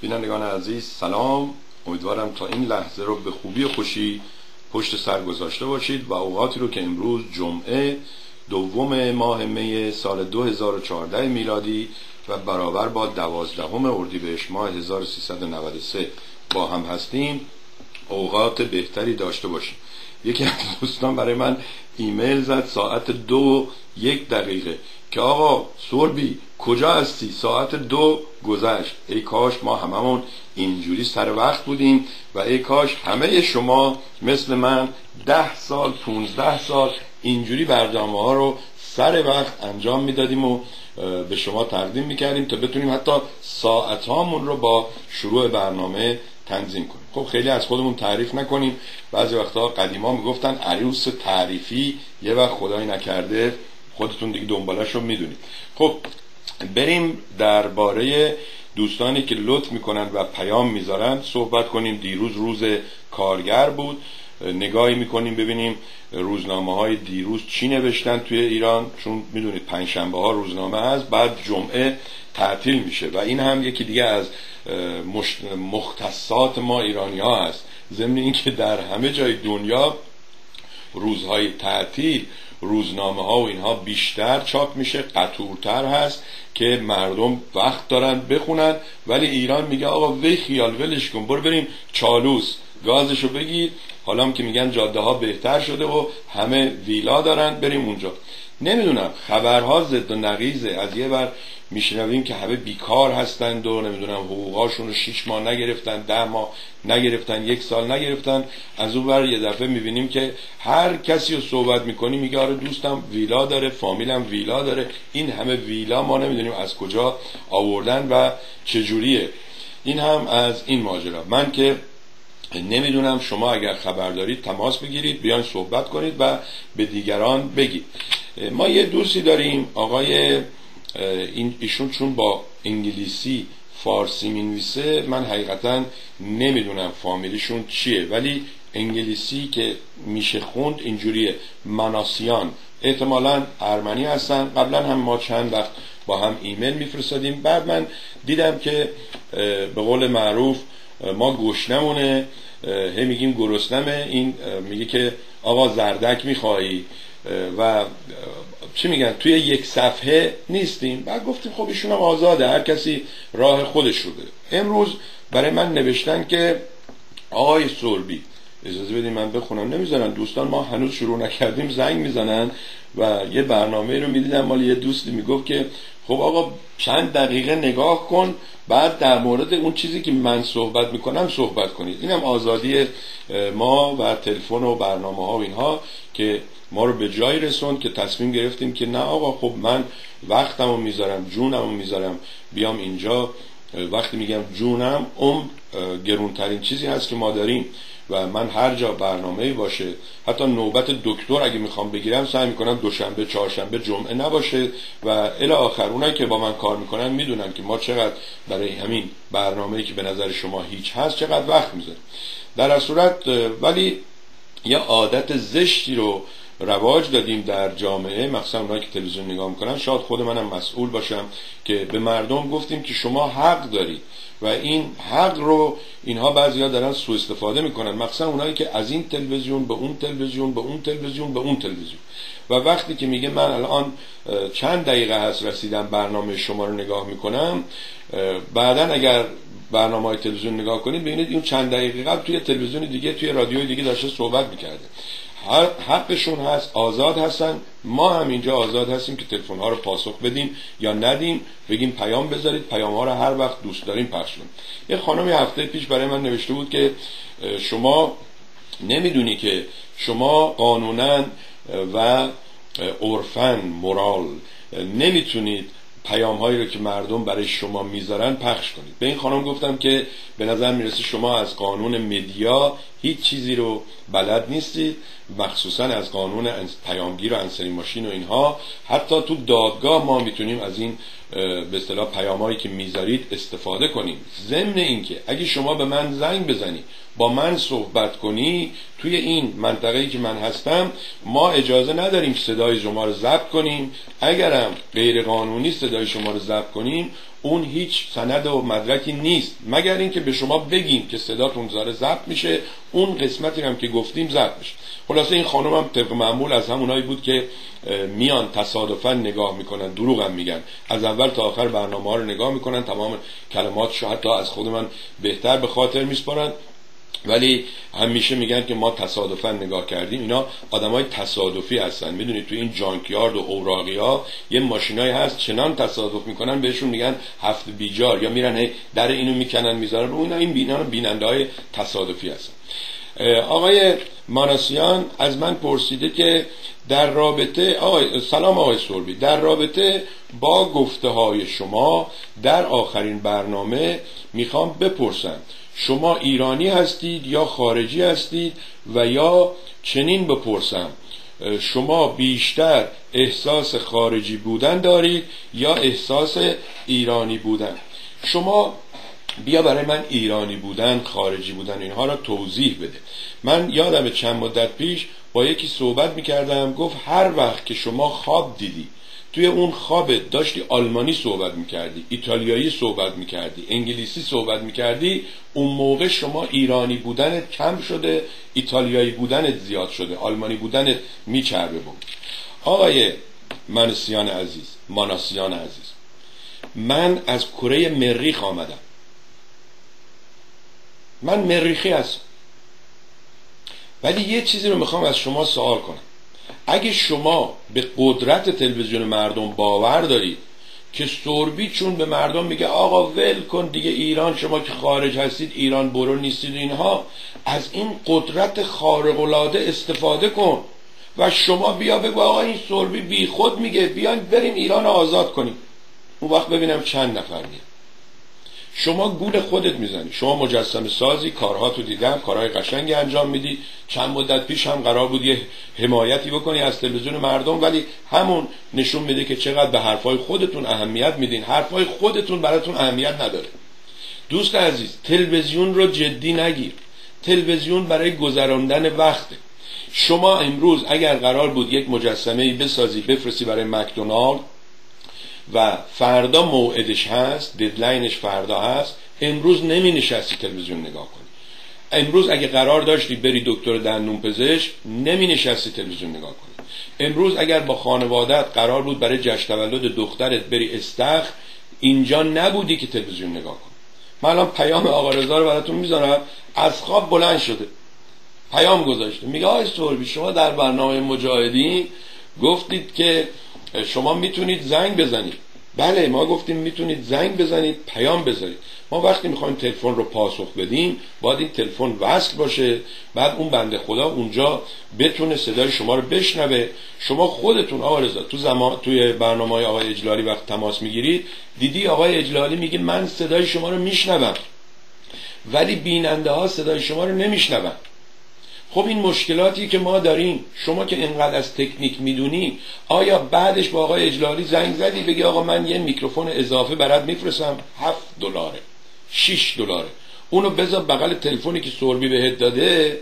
بینندگان عزیز سلام. امیدوارم تا این لحظه رو به خوبی خوشی پشت سر گذاشته باشید و اوقاتی رو که امروز جمعه دوم ماه می سال 2014 میلادی و برابر با دوازدهم اردیبهشت ماه 1393 با هم هستیم. اوقات بهتری داشته باشیم. یکی از دوستان برای من ایمیل زد ساعت دو یک دقیقه. که آقا سربی کجا هستی؟ ساعت دو گذشت. ای کاش ما هممون اینجوری سر وقت بودیم و ای کاش همه شما مثل من ده سال پونزده سال اینجوری برنامه ها رو سر وقت انجام می‌دادیم و به شما تقدیم می‌کردیم تا بتونیم حتی ساعت هامون رو با شروع برنامه تنظیم کنیم. خب خیلی از خودمون تعریف نکنیم. بعضی وقتا قدیما می‌گفتن عروس تعریفی یه وقت خدای نکرده خودتون دیگه دنبالش رو می‌دونید. خب بریم درباره دوستانی که لطف می‌کنن و پیام می‌ذارن صحبت کنیم. دیروز روز کارگر بود. نگاهی می‌کنیم ببینیم روزنامه های دیروز چی نوشتن توی ایران. چون می‌دونید پنجشنبه ها روزنامه هست بعد جمعه تعطیل میشه و این هم یکی دیگه از مختصات ما ایرانی ها هست. ضمن اینکه در همه جای دنیا روزهای تعطیل روزنامه ها و اینها بیشتر چاپ میشه قطورتر هست که مردم وقت دارن بخونن. ولی ایران میگه آقا وی خیال ولش کن برو بریم چالوس گازشو بگیر. حالا که میگن جاده ها بهتر شده و همه ویلا دارن بریم اونجا. نمی‌دونم خبرها ضد و نقیزه از یه بر میشنویم که همه بیکار هستند و نمی‌دونم حقوقاشون رو شیش ماه نگرفتن ده ماه نگرفتن یک سال نگرفتن. از اون بر یه دفعه می‌بینیم که هر کسی رو صحبت می‌کنی میگه آره دوستم ویلا داره فامیلم ویلا داره. این همه ویلا ما نمی‌دونیم از کجا آوردن و چجوریه. این هم از این ماجرا. من که نمی‌دونم شما اگر خبر دارید تماس بگیرید بیان صحبت کنید و به دیگران بگید. ما یه دوستی داریم آقای این ایشون چون با انگلیسی فارسی می‌نویسه من حقیقتا نمی‌دونم فامیلیشون چیه. ولی انگلیسی که میشه خوند اینجوریه. مناسیان. احتمالا ارمنی هستن. قبلا هم ما چند وقت با هم ایمیل میفرستادیم. بعد من دیدم که به قول معروف ما گشنمونه. هی میگیم گرسنمه. این میگه که آقا زردک میخوایی. و چی میگن؟ توی یک صفحه نیستیم. بعد گفتیم خب ایشون هم آزاده هر کسی راه خودش رو بده. امروز برای من نوشتن که آقای سربی اجازه بدیم من بخونم. نمی‌زنن دوستان ما هنوز شروع نکردیم زنگ می‌زنن و یه برنامه رو می‌دیدم مال یه دوستی می‌گفت که خب آقا چند دقیقه نگاه کن بعد در مورد اون چیزی که من صحبت می‌کنم صحبت کنید. اینم آزادی ما و تلفن و برنامه ها و اینها که ما رو به جایی رسوند که تصمیم گرفتیم که نه آقا خب من وقتمو می‌ذارم جونمو می‌ذارم بیام اینجا. وقتی میگم جونم اون گرونترین چیزی هست که ما داریم. و من هر جا برنامه باشه حتی نوبت دکتر اگه می‌خوام بگیرم سعی می‌کنم دوشنبه چهارشنبه جمعه نباشه و الی آخر اونایی که با من کار می‌کنن می‌دونن که ما چقدر برای همین برنامه که به نظر شما هیچ هست چقدر وقت می‌ذاریم. در صورت ولی یه عادت زشتی رو رواج دادیم در جامعه مخصوصا اونایی که تلویزیون نگاه می‌کنن. شاید خود منم مسئول باشم که به مردم گفتیم که شما حق دارید و این حق رو اینها بعضیا دارن سوء استفاده می‌کنن. مخصوصا اونایی که از این تلویزیون به اون تلویزیون به اون تلویزیون به اون تلویزیون. و وقتی که میگه من الان چند دقیقه هست رسیدم برنامه شما رو نگاه می‌کنم بعدا اگر برنامه های تلویزیون نگاه کنید ببینید این چند دقیقه قبل توی تلویزیون دیگه توی رادیوی دیگه داشته صحبت می‌کرده. حقشون هست آزاد هستن. ما هم اینجا آزاد هستیم که تلفن ها رو پاسخ بدیم یا ندیم. بگیم پیام بذارید. پیام ها رو هر وقت دوست داریم پخش کنیم. یه خانم هفته پیش برای من نوشته بود که شما نمی‌دونی که شما قانونا و عرفن مورال نمی‌تونید پیام هایی رو که مردم برای شما می‌ذارن پخش کنید. به این خانم گفتم که به نظر می‌رسه شما از قانون مدیا هیچ چیزی رو بلد نیستید مخصوصا از قانون پیامگیر و انسری ماشین و اینها. حتی تو دادگاه ما می‌تونیم از این به اصطلاح پیامهایی که می‌ذارید استفاده کنیم. ضمن اینکه اگه شما به من زنگ بزنی با من صحبت کنی توی این منطقه‌ای که من هستم ما اجازه نداریم صدای شما رو ضبط کنیم. اگرم غیر قانونی صدای شما رو ضبط کنیم اون هیچ سند و مدرکی نیست. مگر اینکه به شما بگیم که صداتون زاره ضبط میشه اون قسمتی هم که گفتیم ضبط میشه. خلاصه این خانم هم طبق معمول از همونایی بود که میان تصادفا نگاه می‌کنن دروغ هم میگن. از اول تا آخر برنامه ها رو نگاه می‌کنن تمام کلمات حتی از خود من بهتر به خاطر میسپارن. ولی همیشه میگن که ما تصادفا نگاه کردیم. اینا های تصادفی هستن. می‌دونید تو این جانکیارد و اوراقی ها یه ماشینایی هست چنان تصادف می‌کنن بهشون میگن هفت بیجار یا میرن در اینو می‌کنن می‌ذارن رو این بینا بیننده های تصادفی هستن. آقای ماناسیان از من پرسیده که در رابطه آقای سلام آقای سوربی در رابطه با گفته های شما در آخرین برنامه می‌خوام بپرسم. شما ایرانی هستید یا خارجی هستید؟ و یا چنین بپرسم. شما بیشتر احساس خارجی بودن دارید یا احساس ایرانی بودن؟ شما بیا برای من ایرانی بودن خارجی بودن اینها را توضیح بده. من یادم چند مدت پیش با یکی صحبت می‌کردم گفت هر وقت که شما خواب دیدی توی اون خوابت داشتی آلمانی صحبت می‌کردی ایتالیایی صحبت می‌کردی انگلیسی صحبت می‌کردی اون موقع شما ایرانی بودنت کم شده ایتالیایی بودنت زیاد شده آلمانی بودنت میچربه بود. آقای منسیان عزیز ماناسیان عزیز من از کره مریخ آمدم. من مریخی هستم. ولی یه چیزی رو می‌خوام از شما سوال کنم. اگه شما به قدرت تلویزیون مردم باور دارید که سوربی چون به مردم میگه آقا ول کن دیگه ایران شما که خارج هستید ایران برو نیستید اینها از این قدرت خارق استفاده کن و شما بیا بگو آقا این سوربی بی خود میگه بیاین بریم ایران آزاد کنیم. اون وقت ببینم چند نفر میاد. شما گول خودت می‌زنی. شما مجسم سازی کارها تو دیدم کارهای قشنگی انجام میدی. چند مدت پیش هم قرار بود یه حمایتی بکنی از تلویزیون مردم ولی همون نشون میده که چقدر به حرفای خودتون اهمیت میدین. حرفای خودتون براتون اهمیت نداره. دوست عزیز تلویزیون رو جدی نگیر. تلویزیون برای گذراندن وقته. شما امروز اگر قرار بود یک مجسمه بسازی بفرستی برای مکدونالد و فردا موعدش هست ددلاینش فردا هست امروز نمی نشستی تلویزیون نگاه کنی. امروز اگه قرار داشتی بری دکتر دندون پزشک نمی نشستی تلویزیون نگاه کنی. امروز اگر با خانوادت قرار بود برای جشن تولد دخترت بری استخ اینجا نبودی که تلویزیون نگاه کنی. من الان پیام آقا رضا رو براتون می‌ذارم از خواب بلند شده. پیام گذاشته. میگه آقای سوربی شما در برنامه مجاهدین گفتید که شما می‌تونید زنگ بزنید. بله ما گفتیم می‌تونید زنگ بزنید پیام بذارید. ما وقتی می‌خوایم تلفن رو پاسخ بدیم باید این تلفن وصل باشه. بعد اون بنده خدا اونجا بتونه صدای شما رو بشنوه. شما خودتون آقا رضا تو زمان توی برنامه های آقای اجلالی وقت تماس می‌گیرید دیدی آقای اجلالی میگه من صدای شما رو میشنوم. ولی بیننده ها صدای شما رو نمیشنون. خب این مشکلاتی که ما داریم شما که اینقدر از تکنیک می‌دونی آیا بعدش با آقای اجلالی زنگ زدی؟ بگی آقا من یه میکروفون اضافه برات میفرستم هفت دلاره شیش دلاره. اونو بذار بغل تلفنی که سربی بهت داده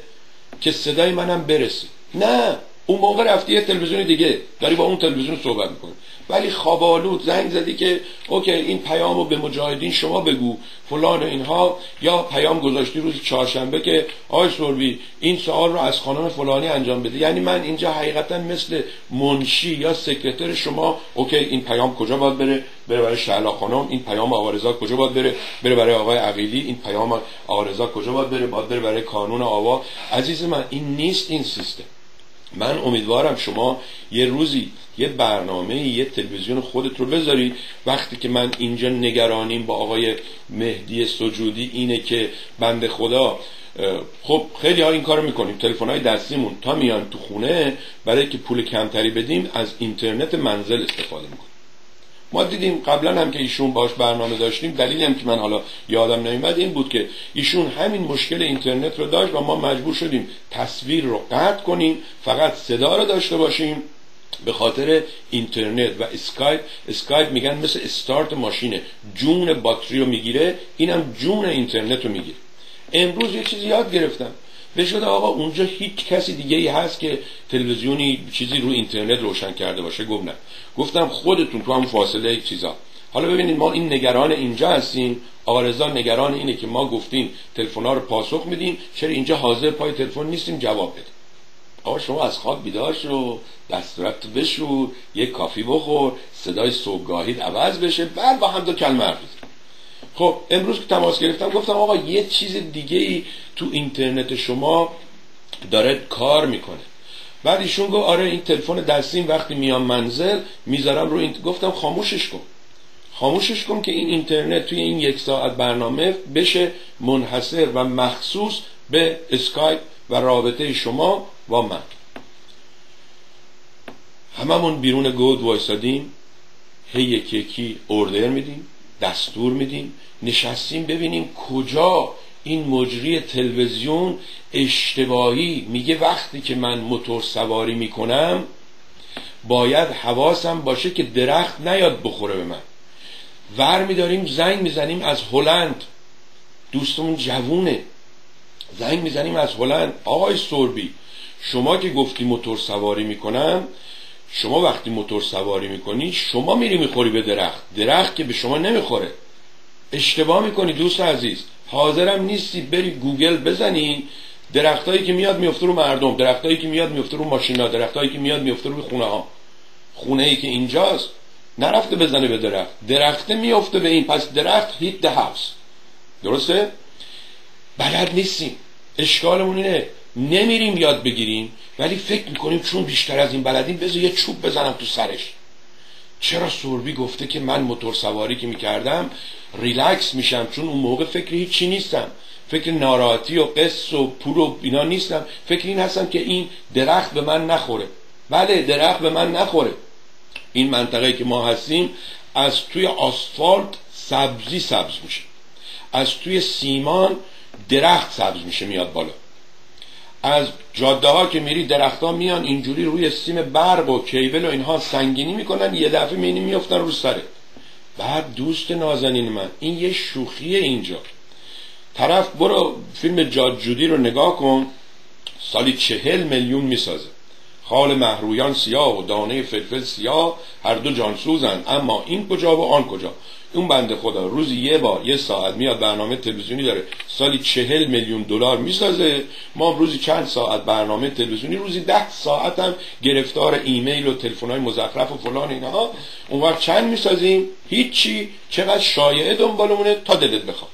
که صدای منم برسه نه اون موقع رفتی یه تلویزیون دیگه داری با اون تلویزیون صحبت می‌کنی. ولی خوابالود زنگ زدی که OK این پیامو به مجاهدین شما بگو. فلان اینها. یا پیام گذاشتی روز چهارشنبه که آقای سوربی این سوال رو از خانم فلانی انجام بده یعنی من اینجا حقیقتا مثل منشی یا سکرتر شما OK این پیام کجا باید بره؟ بره برای شعله خانم. این پیام آقا رضا کجا باید بره؟ بره برای آقای عقیلی. این پیام آقا رضا کجا باید بره؟ باید بره برای کانون آوا. عزیز من این نیست این سیستم. من امیدوارم شما یه روزی یه برنامه یه تلویزیون خودت رو بذاری. وقتی که من اینجا نگرانیم با آقای مهدی سجودی اینه که بند خدا خب خیلی ها این کارو می‌کنیم. تلفن های دستیمون تا میان تو خونه برای که پول کمتری بدیم از اینترنت منزل استفاده می‌کنیم. ما دیدیم قبلا هم که ایشون باش برنامه داشتیم دلیلی هم که من حالا یادم نمیاد این بود که ایشون همین مشکل اینترنت رو داشت و ما مجبور شدیم تصویر رو قطع کنیم فقط صدا رو داشته باشیم به خاطر اینترنت و Skype. Skype میگن مثل استارت ماشینه جون باتری رو می‌گیره اینم جون اینترنت رو می‌گیره. امروز یه چیزی یاد گرفتم. به شده آقا اونجا هیچ کسی دیگه ای هست که تلویزیونی چیزی رو اینترنت روشن کرده باشه؟ گفت نه. گفتم خودتون تو هم فاصله چیزا. حالا ببینید ما این نگران اینجا هستیم. آقا رضا نگران اینه که ما گفتیم تلفن رو پاسخ میدیم. چرا اینجا حاضر پای تلفن نیستیم؟ جواب بده. آقا شما از خواب بیدار شو دستورت بشو یک کافی بخور صدای صبحگاهی عوض بشه. بعد با هم دو کلمه حرف خب امروز که تماس گرفتم گفتم آقا یه چیز دیگه ای تو اینترنت شما داره کار می‌کنه. بعد ایشون گفت آره این تلفن دستیم وقتی میام منزل می‌ذارم رو این. گفتم خاموشش کن. خاموشش کن که این اینترنت توی این یک ساعت برنامه بشه منحصر و مخصوص به اسکایپ و رابطه شما و من. هممون بیرون گود وایسادیم هی یکی یکی اردر میدیم. دستور میدیم نشستیم ببینیم کجا این مجری تلویزیون اشتباهی میگه وقتی که من موتور سواری می‌کنم باید حواسم باشه که درخت نیاد بخوره به من. ور میداریم زنگ می‌زنیم از هلند. دوستمون جوونه. زنگ می‌زنیم از هلند. آقای سوربی شما که گفتی موتور سواری می‌کنم شما وقتی موتور سواری می‌کنی شما میری می‌خوری به درخت. درخت که به شما نمی‌خوره. اشتباه می‌کنی دوست عزیز. حاضرم نیستی بری گوگل بزنی. درختایی که میاد میفته رو مردم درختایی که میاد میفته رو ماشینا درختایی که میاد میفته رو خونه ها خونه ای که اینجاست. نرفته بزنه به درخت. درخته میفته به این. پس درخت هیت ده هاوس درسته؟ بلد نیستیم. اشکالمون اینه نمیریم یاد بگیریم ولی فکر می‌کنیم چون بیشتر از این بلدیم بذار یه چوب بزنم تو سرش. چرا سوربی گفته که من موتور سواری که می‌کردم ریلکس میشم؟ چون اون موقع فکر هیچی نیستم. فکر ناراحتی و قص و پول و اینا نیستم. فکر این هستم که این درخت به من نخوره. بله درخت به من نخوره. این منطقه که ما هستیم از توی آسفالت سبزی سبز میشه. از توی سیمان درخت سبز میشه میاد بالا. از جاده ها که میری درختها میان اینجوری روی سیم برق و کیبل و اینها سنگینی می‌کنن یه دفعه مینی میفتن رو سره بعد دوست نازنین من این یه شوخیه اینجا. طرف برو فیلم جاد جودی رو نگاه کن سالی چهل میلیون می‌سازه. خال محرویان سیاه و دانه فلفل سیاه هر دو جانسوزن اما این کجا و آن کجا؟ اون بنده خدا روزی یه بار یه ساعت میاد برنامه تلویزیونی داره. سالی چهل میلیون دلار می‌سازه. ما روزی چند ساعت برنامه تلویزیونی روزی ده ساعت هم گرفتار ایمیل و تلفن های مزخرف و فلان اینها اون وقت چند می‌سازیم؟ هیچی. چقدر شایعه دنبالمونه تا دلت بخواد.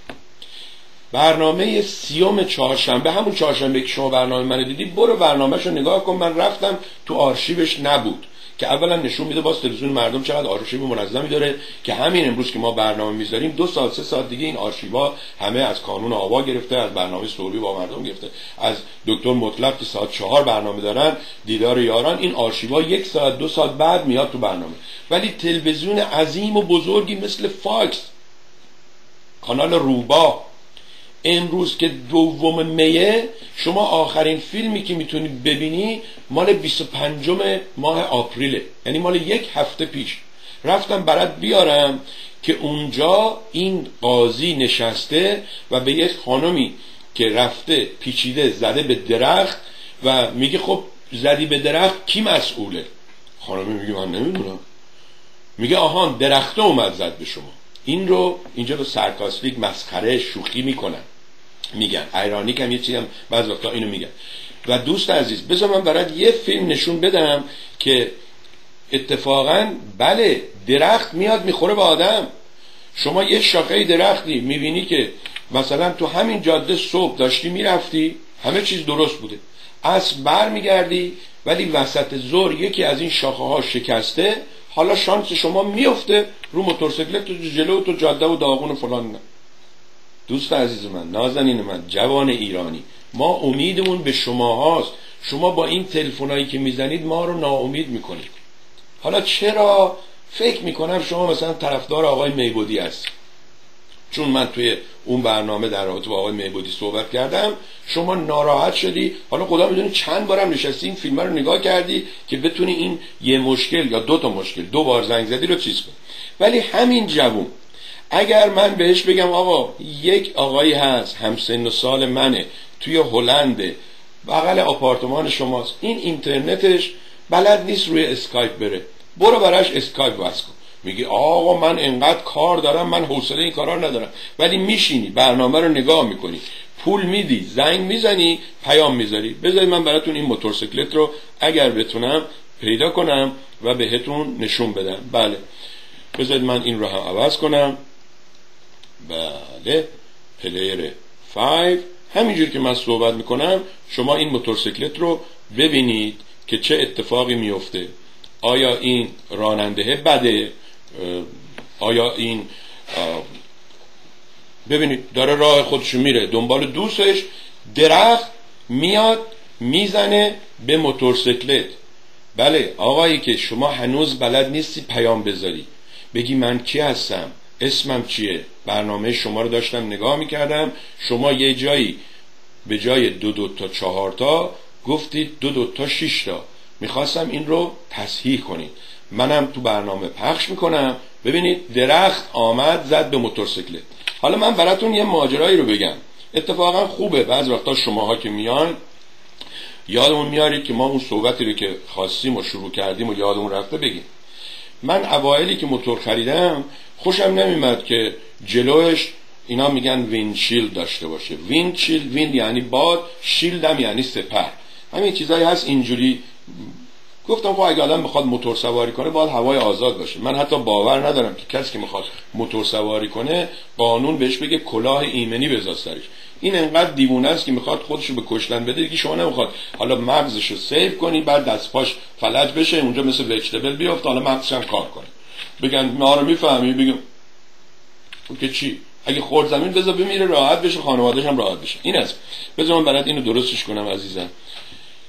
برنامه سیوم چهارشنبه همون چهارشنبه که شما برنامه من دیدی برو برنامهشو نگاه کن. من رفتم تو آرشیوش نبود. که اولا نشون میده باز تلویزیون مردم چقدر آرشیو منظمی داره که همین امروز که ما برنامه می‌ذاریم دو ساعت سه ساعت دیگه این آرشیوا همه از کانون آوا گرفته از برنامه سوربی با مردم گرفته. از دکتر مطلق که ساعت چهار برنامه دارن دیدار یاران این آرشیوا یک ساعت دو ساعت بعد میاد تو برنامه. ولی تلویزیون عظیم و بزرگی مثل Fox کانال روبا. امروز که دوم میه شما آخرین فیلمی که می‌تونی ببینی مال 25 ماه آپریله. یعنی مال یک هفته پیش. رفتم برات بیارم که اونجا این قاضی نشسته و به یک خانمی که رفته پیچیده زده به درخت و میگه خب زدی به درخت کی مسئوله؟ خانمی میگه من نمی‌دونم. میگه آهان درخته اومد زد به شما. این رو اینجا به سرکاستیک مسخره شوخی می‌کنن. میگن. ایرانی هم یه چیزی هم بعض وقتا اینو میگن. و دوست عزیز بذار من برات یه فیلم نشون بدم که اتفاقا بله درخت میاد می‌خوره به آدم. شما یه شاخه درختی می‌بینی که مثلا تو همین جاده صبح داشتی می‌رفتی همه چیز درست بوده. از بر میگردی ولی وسط زور یکی از این شاخه ها شکسته حالا شانس شما میفته رو موتورسیکلت تو جلو تو جاده و داغون و فلان نه دوست عزیز من نازنین من جوان ایرانی. ما امیدمون به شما هاست. شما با این تلفنایی که می‌زنید ما رو ناامید می‌کنید. حالا چرا؟ فکر می‌کنم شما مثلا طرفدار آقای میبودی هست چون من توی اون برنامه در رابطه با آقای میبودی صحبت کردم شما ناراحت شدی. حالا خدا می‌دونی چند بارم نشستی این فیلم رو نگاه کردی که بتونی این یه مشکل یا دو تا مشکل دو بار زنگ زدی رو چیز کن ولی همین جوون اگر من بهش بگم آقا یک آقایی هست همسن و سال منه توی هلند بغل آپارتمان شماست. این اینترنتش بلد نیست روی اسکایپ بره. برو براش اسکایپ واسه کن. میگی آقا من انقدر کار دارم من حوصله این کارا ندارم. ولی میشینی برنامه رو نگاه می‌کنی. پول میدی زنگ می‌زنی پیام می‌ذاری. بذاری من براتون این موتورسیکلت رو اگر بتونم پیدا کنم و بهتون نشون بدم. بله. بذارید من این رو هم عوض کنم. بله. پلیر 5 همینجور که من صحبت می‌کنم شما این موتورسیکلت رو ببینید که چه اتفاقی میفته آیا این راننده بده؟ آیا این ببینید داره راه خودش میره. دنبال دوستش درخت میاد می‌زنه به موتورسیکلت بله آقایی که شما هنوز بلد نیستی پیام بذاری. بگی من کی هستم؟ اسمم چیه؟ برنامه شما رو داشتم نگاه می‌کردم. شما یه جایی به جای دو دو تا چهار تا گفتید دو دو تا شش تا. می‌خواستم این رو تصحیح کنید. منم تو برنامه پخش می‌کنم. ببینید درخت آمد زد به موتورسیکلت. حالا من براتون یه ماجرایی رو بگم. اتفاقا خوبه. بعض وقتا شماها که میان یادمون میارید که ما اون صحبتی رو که خواستیم و شروع کردیم و یادمون رفته بگیم. من اوایلی که موتور خریدم خوشم نمیمد که جلوش اینا میگن windshield داشته باشه. Windshield wind یعنی باد shield م یعنی سپر. همین چیزایی هست اینجوری. گفتم خب اگه آدم بخواد موتور سواری کنه باید هوای آزاد باشه. من حتی باور ندارم که کسی که می‌خواد موتور سواری کنه قانون بهش بگه کلاه ایمنی بذار سرش. این انقدر دیوونه است که می‌خواد خودشو به کشتن بده دیگه شما نمی‌خواد. حالا مغزش رو سیو کنی بعد دست پاش فلج بشه اونجا مثل وجتبل بیفته حالا مغزش هم کار کنه. بگن ما رو می‌فهمی بگم. که چی؟ اگه خورد زمین بذار بمیره راحت بشه خانوادهش هم راحت بشه. این است بذار من برات اینو درستش کنم عزیزم.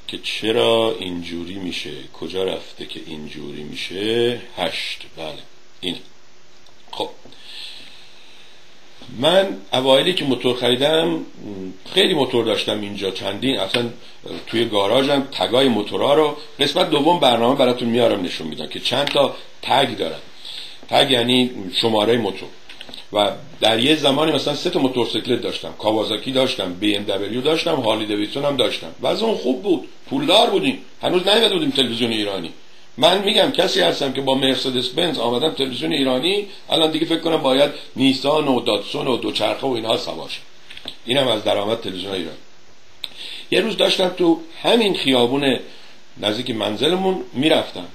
که چرا اینجوری میشه؟ کجا رفته که اینجوری میشه؟ هشت. بله. این خب. من اوایلی که موتور خریدم خیلی موتور داشتم اینجا چندین. اصلا توی گاراژم تگای موتورها رو قسمت دوم برنامه براتون میارم نشون میدم که چند تا تگ دارم. تگ یعنی شماره موتور و در یه زمانی مثلا سه تا موتورسیکلت داشتم. کاوازاکی داشتم بی ام دبلیو داشتم هارلی دویدسون هم داشتم. و از اون خوب بود. پولدار بودیم. هنوز نیومده بودیم تلویزیون ایرانی. من میگم کسی هستم که با مرسدس بنز آمدم تلویزیون ایرانی الان دیگه فکر کنم باید نیسان و داتسون و دوچرخه و اینها سواشه اینم از درآمد تلویزیون ایران. یه روز داشتم تو همین خیابون نزدیک منزلمون می‌رفتم.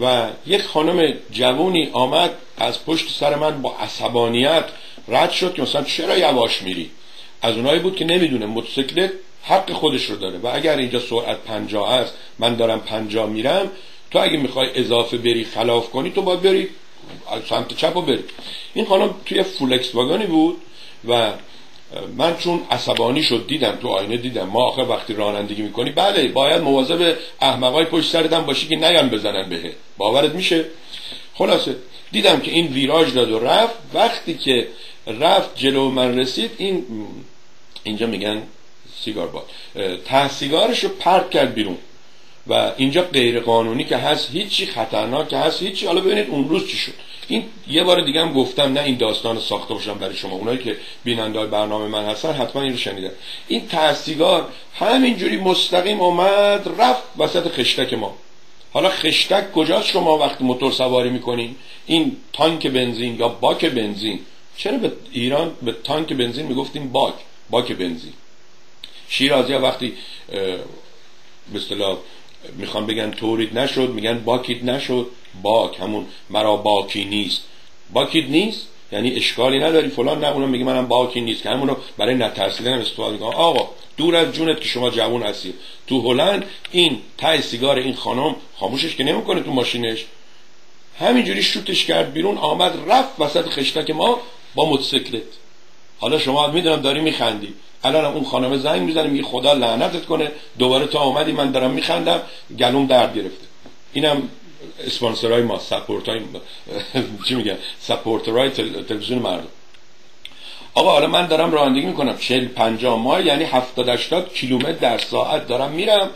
و یک خانم جوونی آمد از پشت سر من با عصبانیت رد شد که مثلا چرا یواش میری؟ از اونایی بود که نمی‌دونه موتورسیکلت حق خودش رو داره و اگر اینجا سرعت پنجاه است من دارم پنجاه میرم تو اگه می‌خوای اضافه بری خلاف کنی تو باید بری سمت چپ بری. این خانم توی فولکس واگانی بود و من چون عصبانی شد دیدم تو آینه دیدم ما آخر وقتی رانندگی می‌کنی بله باید مواظب احمقای پشت سرتم باشی که نیان بزنن بهه باورت میشه؟ خلاصه دیدم که این ویراج داد و رفت. وقتی که رفت جلو من رسید این اینجا میگن سیگار باد. ته سیگارش رو کرد بیرون. و اینجا غیر قانونی که هست هیچی خطرناک که هست هیچی. حالا ببینید اون روز چی شد. این یه بار دیگه هم گفتم نه این داستان ساخته باشم برای شما. اونایی که بیننده برنامه من هستن حتما این رو شنیدن. این تحصیگار همینجوری مستقیم اومد رفت وسط خشتک ما. حالا خشتک کجاست شما وقتی موتور سواری می‌کنین؟ این تانک بنزین یا باک بنزین؟ چرا به ایران به تانک بنزین می‌گفتیم باک باک بنزین؟ شیرازی وقتی به اصطلاح می‌خوان بگن تورید نشد میگن باکید نشد. باک همون مرا باکی نیست. باکید نیست؟ یعنی اشکالی نداری. فلان نه اونم میگه منم باکی نیست. که همونو برای نترسیدن هم استفاده می‌کنم آقا دور از جونت که شما جوون هستی. تو هلند این ته سیگار این خانم خاموشش که نمی‌کنه تو ماشینش. همینجوری شوتش کرد بیرون آمد رفت وسط خشتک ما با موتورسیکلت حالا شما می‌دونم داری میخندی. الان اون خانم زنگ می‌زنه میگه خدا لعنتت کنه. دوباره تا آمدی من دارم میخندم. گلوم درد گرفته. اینم اسپانسرای ما support های چی میگن؟ supporter ای تلویزیون مردم. آقا حالا من دارم رانندگی می‌کنم. 40 50 مایل یعنی 70 80 کیلومتر در ساعت دارم میرم.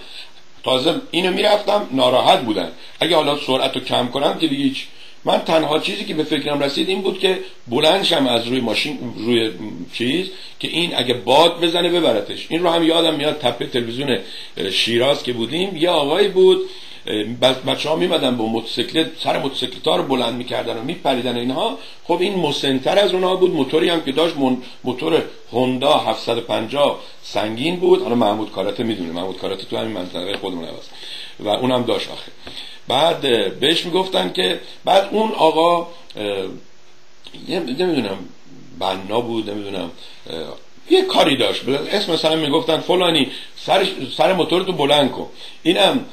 تازه اینو می‌رفتم ناراحت بودن. اگه حالا سرعت رو کم کنم که دیگه من تنها چیزی که به فکرم رسید این بود که بلندشم از روی ماشین روی چیز که این اگه باد بزنه ببرتش. این رو هم یادم میاد تپه تلویزیون شیراز که بودیم. یه آقایی بود بچه ها میمدن با موتورسیکلت سر موتورسیکلت ها رو بلند می‌کردن و میپریدن اینها. خب این مسنتر از اونها بود. موتوری هم که داشت موتور هوندا 750 سنگین بود. حالا محمود کارات می‌دونه محمود کارات تو همین منطقه خودمون هست. و اونم داشت آخه. بعد بهش می‌گفتن که بعد اون آقا نمی‌دونم بنا بود نمی‌دونم یه کاری داشت. اسم مثلا می‌گفتن فلانی سر, سر موتور تو بلند کن. اینم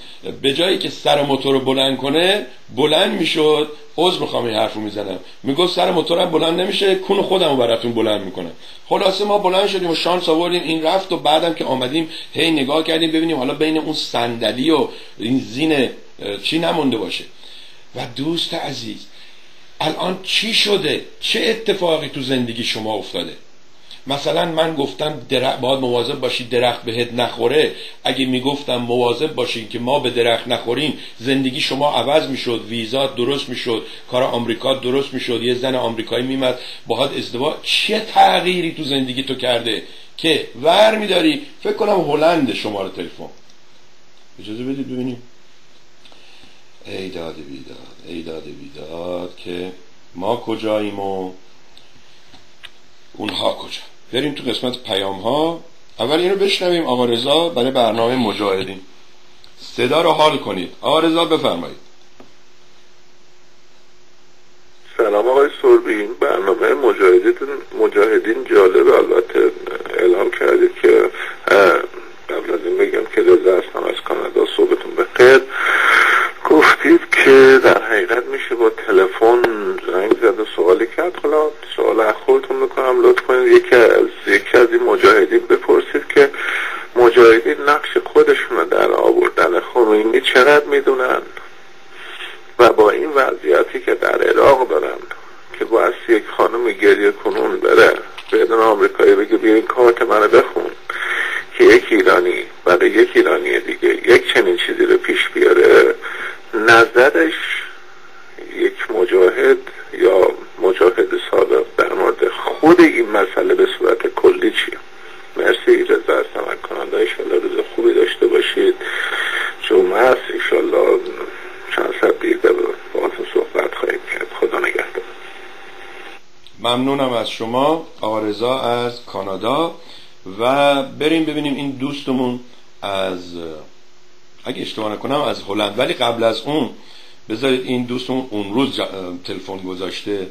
به جایی که سر موتور رو بلند کنه بلند می‌شد. عذر می‌خوام این حرفو می‌زنم. می‌گفت سر موتورم بلند نمیشه کون خودم رو براتون بلند می‌کنه خلاصه ما بلند شدیم و شانس آوردیم. این رفت و بعدم که آمدیم هی نگاه کردیم ببینیم حالا بین اون صندلی و این زین چی نمونده باشه. و دوست عزیز الان چی شده؟ چه اتفاقی تو زندگی شما افتاده؟ مثلا من گفتم درخت باید مواظب باشی درخت بهت نخوره. اگه می‌گفتم مواظب باشین که ما به درخت نخوریم زندگی شما عوض می‌شد ویزات درست می‌شد کار آمریکا درست می‌شد یه زن آمریکایی میمد باهات ازدواج چه تغییری تو زندگی تو کرده که ور میداری؟ فکر کنم هلند شماره تلفن. اجازه بدید ببینیم. ای داد بیداد ای داد بیداد که ما کجاییم و اونها کجا؟ بریم تو قسمت پیام ها اول اینو بشنویم. آقا رضا برای برنامه مجاهدین. صدا رو حال کنید. آقا رضا بفرمایید. سلام آقای سربی برنامه مجاهدین مجاهدین جالب البته اعلام کردید که قبل از این بگم که رضا هستم از کانادا صبحتون بخیر. گفتید که در حقیقت میشه با تلفن زنگ زد و سوالی کرد. حالا سوال از خودتون می‌کنم لطف کنید. یکی از یکی از این مجاهدین بپرسید که مجاهدین نقش خودشون در آوردن خمینی چقدر می‌دونن و با این وضعیتی که در عراق دارن که باید یک خانم گریه کنون بره بدون آمریکایی بگه بیا این کارت منو بخون که یک ایرانی برای یک ایرانی دیگه یک چنین چیزی رو پیش بیاره. نظرش یک مجاهد یا مجاهد سابق در مورد خود این مسئله به صورت کلی چیه؟ مرسی رضا از کننده. ایشالله روز خوبی داشته باشید. جمعه هست ایشالله چند ساعت دیگه با صحبت خواهیم کرد. خدا نگهدار. ممنونم از شما آرزا از کانادا. و بریم ببینیم این دوستمون از اگه اشتباه نکنم از هلند. ولی قبل از اون بذارید این دوستمون اون روز تلفن گذاشته.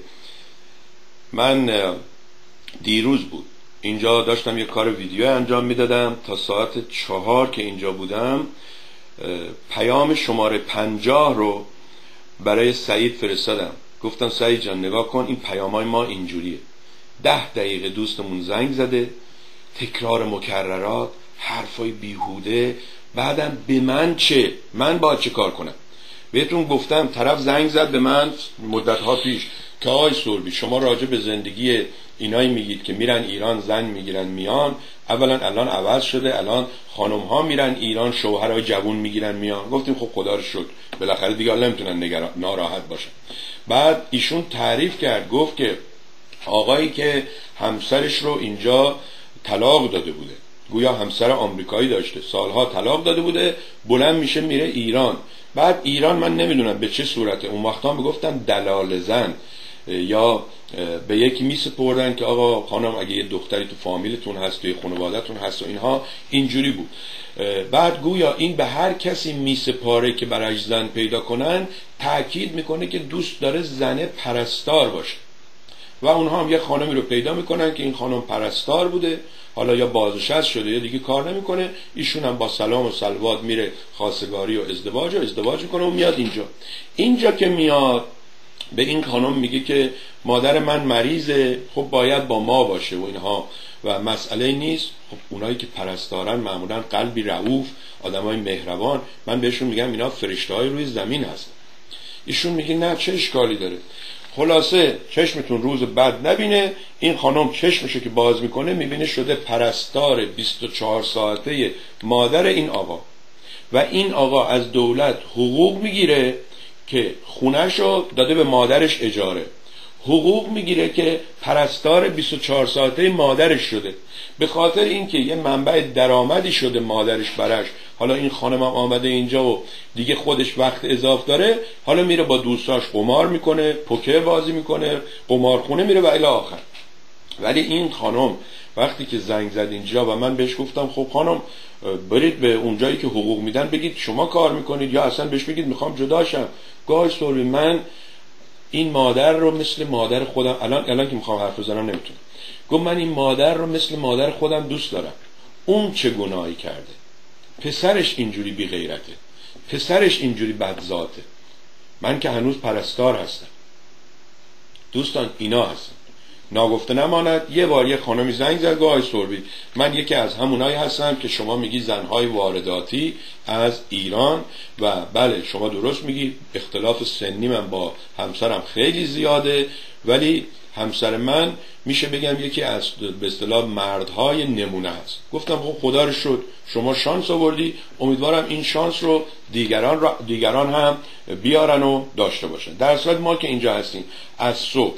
من دیروز بود. اینجا داشتم یه کار ویدیو انجام می‌دادم تا ساعت چهار که اینجا بودم. پیام شماره پنجاه رو برای سعید فرستادم. گفتم سعید جان نگاه کن این پیام های ما اینجوریه. ده دقیقه دوستمون زنگ زده. تکرار مکررات حرفای بیهوده. بعدم به من چه؟ من باید چه کار کنم؟ بهتون گفتم طرف زنگ زد به من مدت ها پیش که آقای سوربی شما راجع به زندگی اینایی میگید که میرن ایران زن می‌گیرن میان اولا الان عوض شده الان خانم ها میرن ایران شوهرای جوون می‌گیرن میان. گفتیم خب خدا رو شد بالاخره دیگه نمی‌تونن ناراحت باشن. بعد ایشون تعریف کرد گفت که آقایی که همسرش رو اینجا طلاق داده بوده. گویا همسر آمریکایی داشته. سالها طلاق داده بوده بلند میشه میره ایران. بعد ایران من نمی‌دونم به چه صورته. اون وقتا می‌گفتن دلال زن. یا به یکی میسپردن که آقا خانم اگه یه دختری تو فامیلتون هست توی خانوادهتون هست و اینها اینجوری بود. بعد گویا این به هر کسی میسپاره که برای زن پیدا کنن تاکید می‌کنه که دوست داره زنه پرستار باشه. و اونها هم یه خانمی رو پیدا می‌کنن که این خانم پرستار بوده. حالا یا بازنشست شده یا دیگه کار نمی‌کنه. ایشون هم با سلام و سلوات میره خواستگاری و ازدواج و ازدواج می‌کنه و میاد اینجا. اینجا که میاد به این خانم میگه که مادر من مریضه. خب باید با ما باشه و اینها. و مسئله نیست. خب اونایی که پرستارن معمولا قلبی رعوف آدمای مهربان. من بهشون میگم اینا فرشته های روی زمین هست ایشون میگه نه چه اشکالی داره؟ خلاصه چشمتون روز بعد نبینه این خانم چشمشو که باز می‌کنه می‌بینه شده پرستار 24 ساعته مادر این آقا. و این آقا از دولت حقوق می‌گیره که خونهشو داده به مادرش اجاره. حقوق می‌گیره که پرستار 24 ساعته مادرش شده. به خاطر اینکه یه منبع درآمدی شده مادرش برش حالا این خانم هم آمده اینجا و دیگه خودش وقت اضاف داره. حالا میره با دوستاش قمار می‌کنه پوکر بازی می‌کنه قمارخونه میره و الی آخر. ولی این خانم وقتی که زنگ زد اینجا و من بهش گفتم خب خانم برید به اونجایی که حقوق میدن بگید شما کار می‌کنید یا اصلا بهش بگید می‌خوام جداشم گاهی سوری من این مادر رو مثل مادر خودم الان الان که می‌خوام حرف بزنم نمی‌تونم. گفت من این مادر رو مثل مادر خودم دوست دارم. اون چه گناهی کرده؟ پسرش اینجوری بی غیرته پسرش اینجوری بدذاته. من که هنوز پرستار هستم. دوستان اینا هستم ناگفته نماند. یه بار یه خانمی زنگ زد گاه سربی من یکی از همونایی هستم که شما میگی زنهای وارداتی از ایران و بله شما درست میگی اختلاف سنی من با همسرم خیلی زیاده ولی همسر من میشه بگم یکی از به اصطلاح مردهای نمونه است. گفتم خب خدا رو شد شما شانس آوردی. امیدوارم این شانس رو دیگران, را دیگران هم بیارن و داشته باشن. در صورت ما که اینجا هستیم از صبح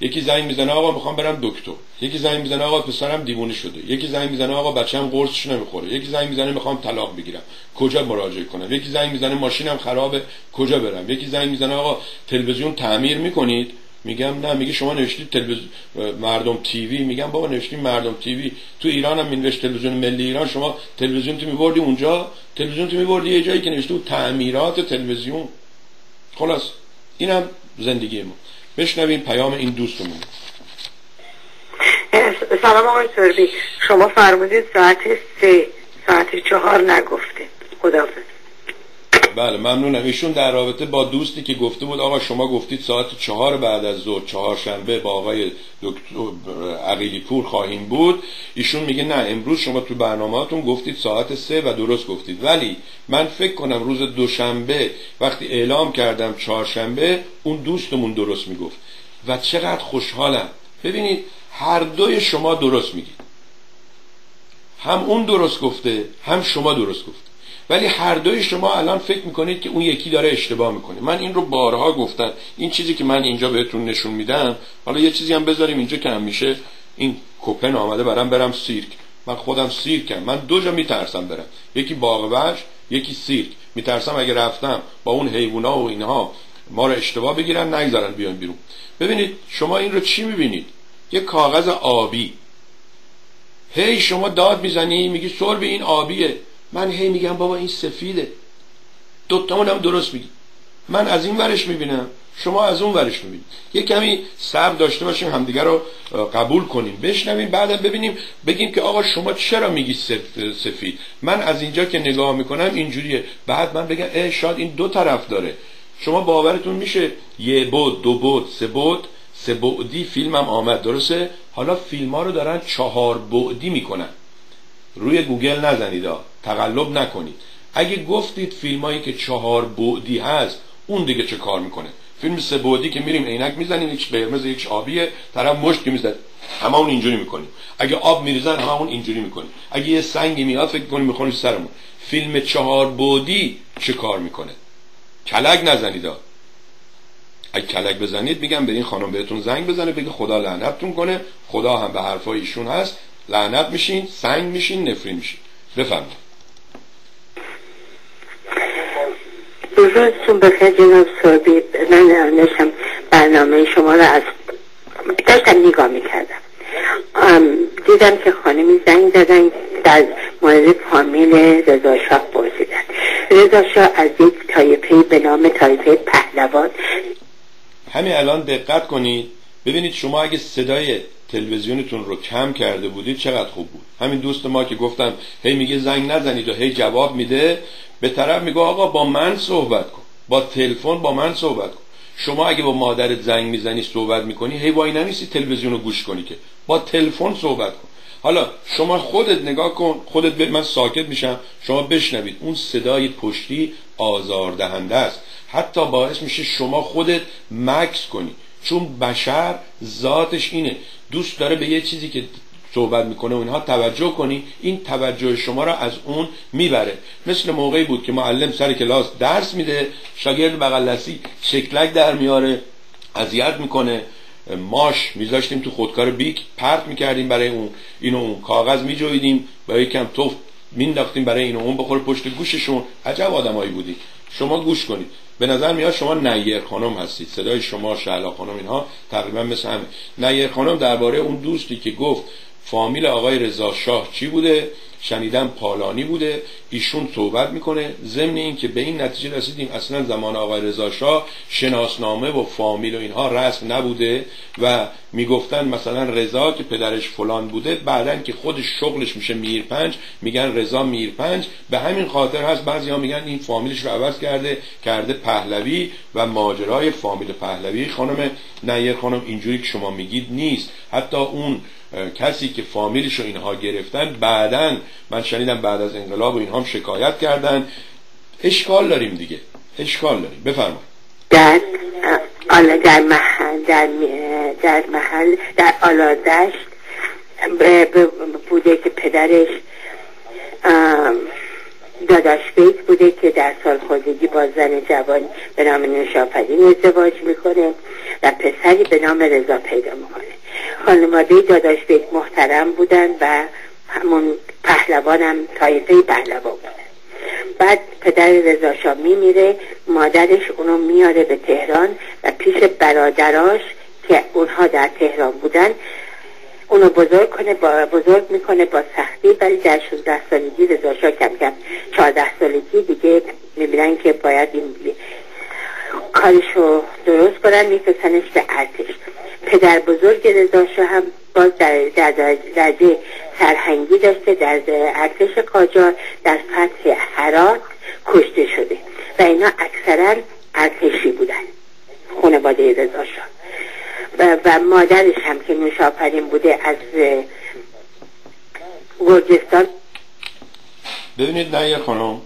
یکی زنگ می‌زنه آقا می‌خوام برم دکتر. یکی زنگ می‌زنه آقا پسرم دیوونه شده. یکی زنگ می‌زنه آقا بچه‌م قرصش نمی‌خوره. یکی زنگ می‌زنه می‌خوام طلاق بگیرم. کجا مراجعه کنم؟ یکی زنگ می‌زنه ماشینم خرابه کجا برم؟ یکی زنگ می‌زنه آقا تلویزیون تعمیر می‌کنید؟ میگم نه میگه شما نوشتید تلویزیون مردم تیوی؟ میگم بابا نوشتید مردم تیوی. تو ایران هم مینوشت تلویزیون ملی ایران. شما تلویزیون تو میبردی اونجا؟ تلویزیون تو میبردی یه جایی که نوشته تعمیرات تلویزیون. خلاص اینم زندگی ما. بشنویم پیام این دوستمون. سلام آقای سربی شما فرمودید ساعت سه ساعت چهار نگفته خداحافظ. بله ممنونم. ایشون در رابطه با دوستی که گفته بود آقا شما گفتید ساعت چهار بعد از ظهر چهارشنبه با آقای دکتر عقیلی پور خواهیم بود. ایشون میگه نه امروز شما تو برنامهاتون گفتید ساعت سه و درست گفتید. ولی من فکر کنم روز دوشنبه وقتی اعلام کردم چهارشنبه اون دوستمون درست می‌گفت. و چقدر خوشحالم. ببینید هر دوی شما درست میگید. هم اون درست گفته هم شما درست گفته. ولی هر دوی شما الان فکر می‌کنید که اون یکی داره اشتباه می‌کنه. من این رو بارها گفتم. این چیزی که من اینجا بهتون نشون میدم حالا یه چیزی هم بذاریم اینجا که هم میشه این کوپن آمده برم برم سیرک. من خودم سیرکم. من دو جا میترسم برم. یکی باغ یکی سیرک. میترسم اگه رفتم با اون حیوونا و اینها ما رو اشتباه بگیرن نگذارن بیان بیرون. ببینید شما این رو چی می‌بینید؟ یه کاغذ آبی. هی شما داد می‌زنی میگی سر به این آبیه. من هی میگم بابا این سفیده. دوتامون هم درست میگی. من از این ورش می‌بینم شما از اون ورش می‌بینید. یه کمی صبر داشته باشیم همدیگه رو قبول کنیم بشنویم بعدم ببینیم بگیم که آقا شما چرا میگی سفید؟ من از اینجا که نگاه می‌کنم اینجوریه. بعد من بگم اه شاید این دو طرف داره. شما باورتون میشه؟ یه بود دو بود سه بود سه بعدی فیلم هم آمد. درسته؟ حالا فیلم ها رو دارن چهار بعدی می‌کنن. روی گوگل نزنید تقلب نکنید. اگه گفتید فیلمایی که چهار بعدی هست اون دیگه چه کار می‌کنه؟ فیلم سه بعدی که میریم عینک می‌زنیم یک قرمز یک آبیه طرف مشت که می‌زنه. همه اینجوری می‌کنیم. اگه آب میریزن همه اون اینجوری می‌کنیم. اگه یه سنگی میاد فکر کنیم می‌خونیم سرمون. فیلم چهار بعدی چه کار می‌کنه؟ کلک نزنید اگه کلک بزنید میگم به این خانم بهتون زنگ بزنه بگه خدا لعنتتون کنه. خدا هم به حرفای ایشون هست. لعنت میشین سنگ میشین نفرین میشین. بفرمایید. روزتون بخیر جناب سربی من داشتم برنامه شما رو از داشتم نگاه می‌کردم. دیدم که خانمی زنگ زدن در مورد فامیل رضا شاه پرسیدن. رضا شاه از یک تایپه به نام تایپه پهلوان. همین الان دقت کنید. ببینید شما اگه صدای تلویزیونتون رو کم کرده بودید چقدر خوب بود. همین دوست ما که گفتم هی میگه زنگ نزنید و هی جواب میده. به طرف میگه آقا با من صحبت کن با تلفن با من صحبت کن. شما اگه با مادرت زنگ می‌زنی صحبت می‌کنی هی وای نمیسی تلویزیون رو گوش کنی که. با تلفن صحبت کن. حالا شما خودت نگاه کن خودت من ساکت میشم شما بشنوید. اون صدای پشتی آزاردهنده است. حتی باعث میشه شما خودت مکس کنی. چون بشر ذاتش اینه. دوست داره به یه چیزی که صحبت می‌کنه و اینها توجه کنی این توجه شما را از اون می‌بره. مثل موقعی بود که معلم سر کلاس درس میده شاگرد بغل شکلک در میاره اذیت می‌کنه ماش میذاشتیم تو خودکار بیک پرت می‌کردیم برای اون اینو اون. کاغذ میجویدیم با یکم توف مینداختیم برای اینو اون بخور پشت گوششون. عجب آدمایی بودی. شما گوش کنید. به نظر میاد شما نیر خانم هستید. صدای شما شعلا خانم اینها تقریبا مثل همه. نیر خانم درباره اون دوستی که گفت فامیل آقای رضا شاه چی بوده؟ شنیدم پالانی بوده. ایشون صحبت می‌کنه. ضمن این که به این نتیجه رسیدیم اصلا زمان آقای رضا شاه شناسنامه و فامیل و اینها رسم نبوده و می‌گفتن مثلا رضا که پدرش فلان بوده بعدا که خودش شغلش میشه میرپنج میگن رضا میرپنج به همین خاطر هست بعضی ها میگن این فامیلش رو عوض کرده کرده پهلوی و ماجرای فامیل پهلوی. خانم نیر خانم اینجوری که شما میگید نیست. حتی اون کسی که فامیلش رو اینها گرفتن بعدا من شنیدم بعد از انقلاب و اینها هم شکایت کردن. اشکال داریم دیگه. اشکال داریم. بفرمایید. در در محل در, در محل در آلادشت بوده که پدرش داداش بیت بوده که در سال خودگی با زن جوان به نام نوشافرین ازدواج می‌کنه و پسری به نام رضا پیدا می‌کنه. خانواده داداش بیت محترم بودن و همون پهلوانم تایفه پهلوان بودن بعد پدر رضا میمیره مادرش اونو میاره به تهران و پیش برادراش که اونها در تهران بودن اونو بزرگ کنه با بزرگ می‌کنه با سختی ولی در 16 سالگی رضا کم کم 14 سالگی دیگه می‌بینن که باید این کارشو درست کنن میفرستنش به ارتش. پدر بزرگ رضا هم باز در, در درجه سرهنگی داشته در ارتش قاجار در فتح حرات کشته شده و اینا اکثرا ارتشی بودن. خانواده رضا و, و مادرش هم که نوشاپرین بوده از گرجستان. ببینید نه خانم.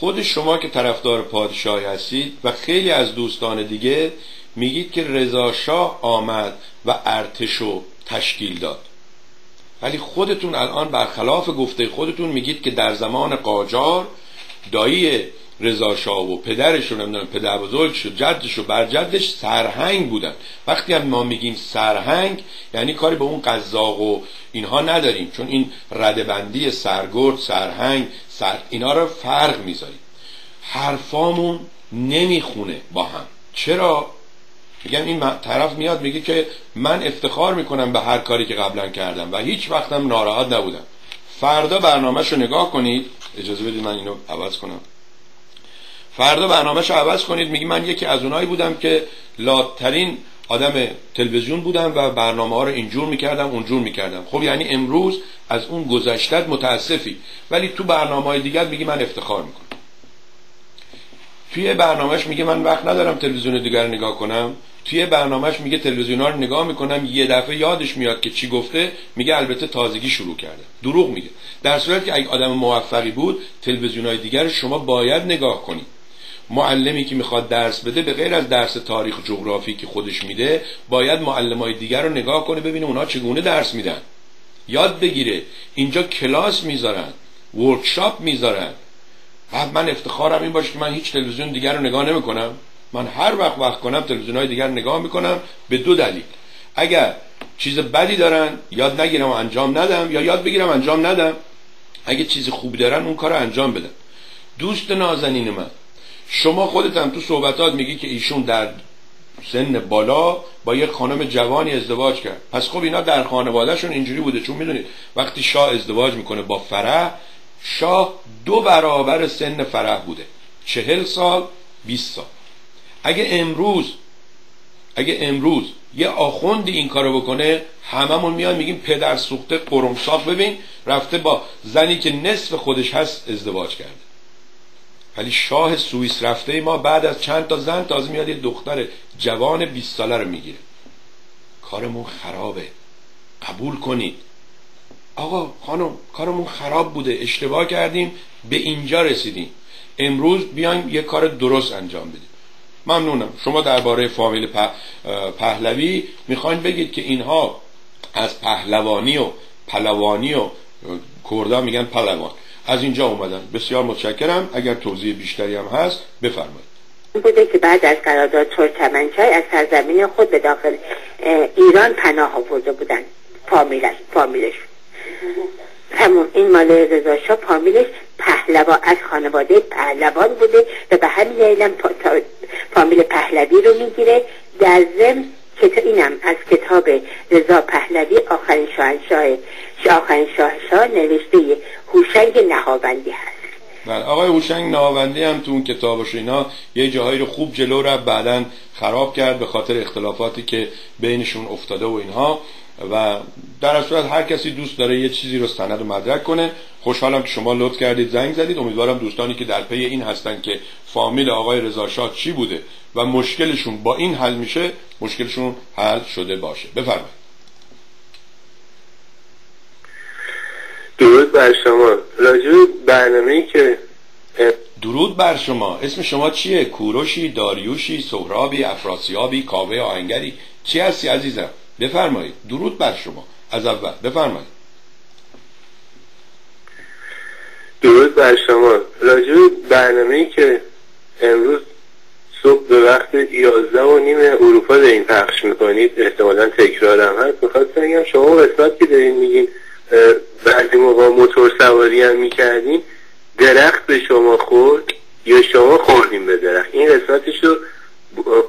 خود شما که طرفدار پادشاهی هستید و خیلی از دوستان دیگه میگید که رضا شاه آمد و ارتشو تشکیل داد. ولی خودتون الان برخلاف گفته خودتون میگید که در زمان قاجار دایی رضا شاه و پدرش نمی‌دونم پدر بزرگش و جدش و برجدش سرهنگ بودن. وقتی هم ما میگیم سرهنگ یعنی کاری به اون قزاق و اینها نداریم. چون این ردبندی سرگرد سرهنگ سر اینا رو فرق می‌ذاریم. حرفامون نمی‌خونه با هم. چرا؟ میگن این طرف میاد میگه که من افتخار می‌کنم به هر کاری که قبلا کردم و هیچ وقتم ناراحت نبودم. فردا برنامهش رو نگاه کنید. اجازه بدید من اینو عوض کنم. فردا برنامهش عوض کنید. میگی من یکی از اونایی بودم که لاترین آدم تلویزیون بودم و برنامه ها رو اینجور می‌کردم اونجور می‌کردم. خب یعنی امروز از اون گذشتت متاسفی. ولی تو برنامه های دیگر میگی من افتخار می‌کنم. توی برنامهش میگه من وقت ندارم تلویزیون دیگر نگاه کنم. توی برنامهش میگه تلویزیون ها رو نگاه می‌کنم. یه دفعه یادش میاد که چی گفته. میگه البته تازگی شروع کرده. دروغ میگه. در صورتی که اگه آدم موفقی بود تلویزیون های دیگر شما باید نگاه کنید. معلمی که می‌خواد درس بده به غیر از درس تاریخ جغرافی که خودش میده باید معلم های دیگر رو نگاه کنه ببینه اونا چگونه درس میدن. یاد بگیره اینجا کلاس می‌ذارن ورکشاپ می‌ذارن. و من افتخارم این باشه که من هیچ تلویزیون دیگر رو نگاه نمی‌کنم. من هر وقت وقت کنم تلویزیون های دیگر نگاه می‌کنم به دو دلیل. اگر چیز بدی دارن یاد نگیرم و انجام ندم یا یاد بگیرم انجام ندم اگه چیز خوبی دارن اون کار انجام بدم. دوست نازنین من شما خودت تو صحبتات میگی که ایشون در سن بالا با یک خانم جوانی ازدواج کرد. پس خب اینا در خانوادهشون اینجوری بوده. چون می‌دونید وقتی شاه ازدواج می‌کنه با فرح شاه دو برابر سن فرح بوده. چهل سال 20 سال. اگه امروز اگه امروز یه آخوندی این کارو بکنه هممون میان میگیم پدر سوخته قرمساق ببین رفته با زنی که نصف خودش هست ازدواج کرده. ولی شاه سوئیس رفته ما بعد از چند تا زن تازه میاد یه دختر جوان 20 ساله رو می‌گیره. کارمون خرابه. قبول کنید. آقا خانم کارمون خراب بوده. اشتباه کردیم. به اینجا رسیدیم. امروز بیایم یه کار درست انجام بدیم. ممنونم. شما درباره فامیل پهلوی می‌خواین بگید که اینها از پهلوانی و پلوانی و کردا میگن پلوان از اینجا اومدن. بسیار متشکرم. اگر توضیح بیشتری هم هست بفرمایید. بوده که بعد از قرارداد ترکمنچای از سرزمین خود به داخل ایران پناه آورده بودن. فامیلش فامیلش. همون این مال رضا شاه فامیلش پهلوان از خانواده پهلوان بوده و به همین دلیل فامیل پهلوی رو می‌گیره. در ضمن کتاب اینم از کتاب رضا پهلوی آخرین شاهنشاه آخرین شاهنشاه نوشته هوشنگ نهاوندی هست. بله آقای هوشنگ نهاوندی هم تو اون کتابش اینا یه جاهایی رو خوب جلو رو بعدا خراب کرد به خاطر اختلافاتی که بینشون افتاده و اینها. و در صورت هر کسی دوست داره یه چیزی رو سند و مدرک کنه. خوشحالم که شما لطف کردید زنگ زدید. امیدوارم دوستانی که در پی این هستن که فامیل آقای رضا چی بوده و مشکلشون با این حل میشه مشکلشون حل شده باشه. بفرمایید. درود بر شما. راجع برنامه ای که درود بر شما. اسم شما چیه؟ کوروشی داریوشی سهرابی افراسیابی کاوه آهنگری. چی هستی عزیزم؟ بفرمایید. درود بر شما. از اول. بفرمایید. درود بر شما. راجع برنامه که امروز صبح به وقت 11 و نیم اروپا این پخش می‌کنید احتمالا تکرارم هست. می‌خواد بگم شما قسمت که دارین میگین بعضی موقع موتور سواری هم می‌کردین درخت به شما خورد یا شما خوردیم به درخت؟ این قسمتش رو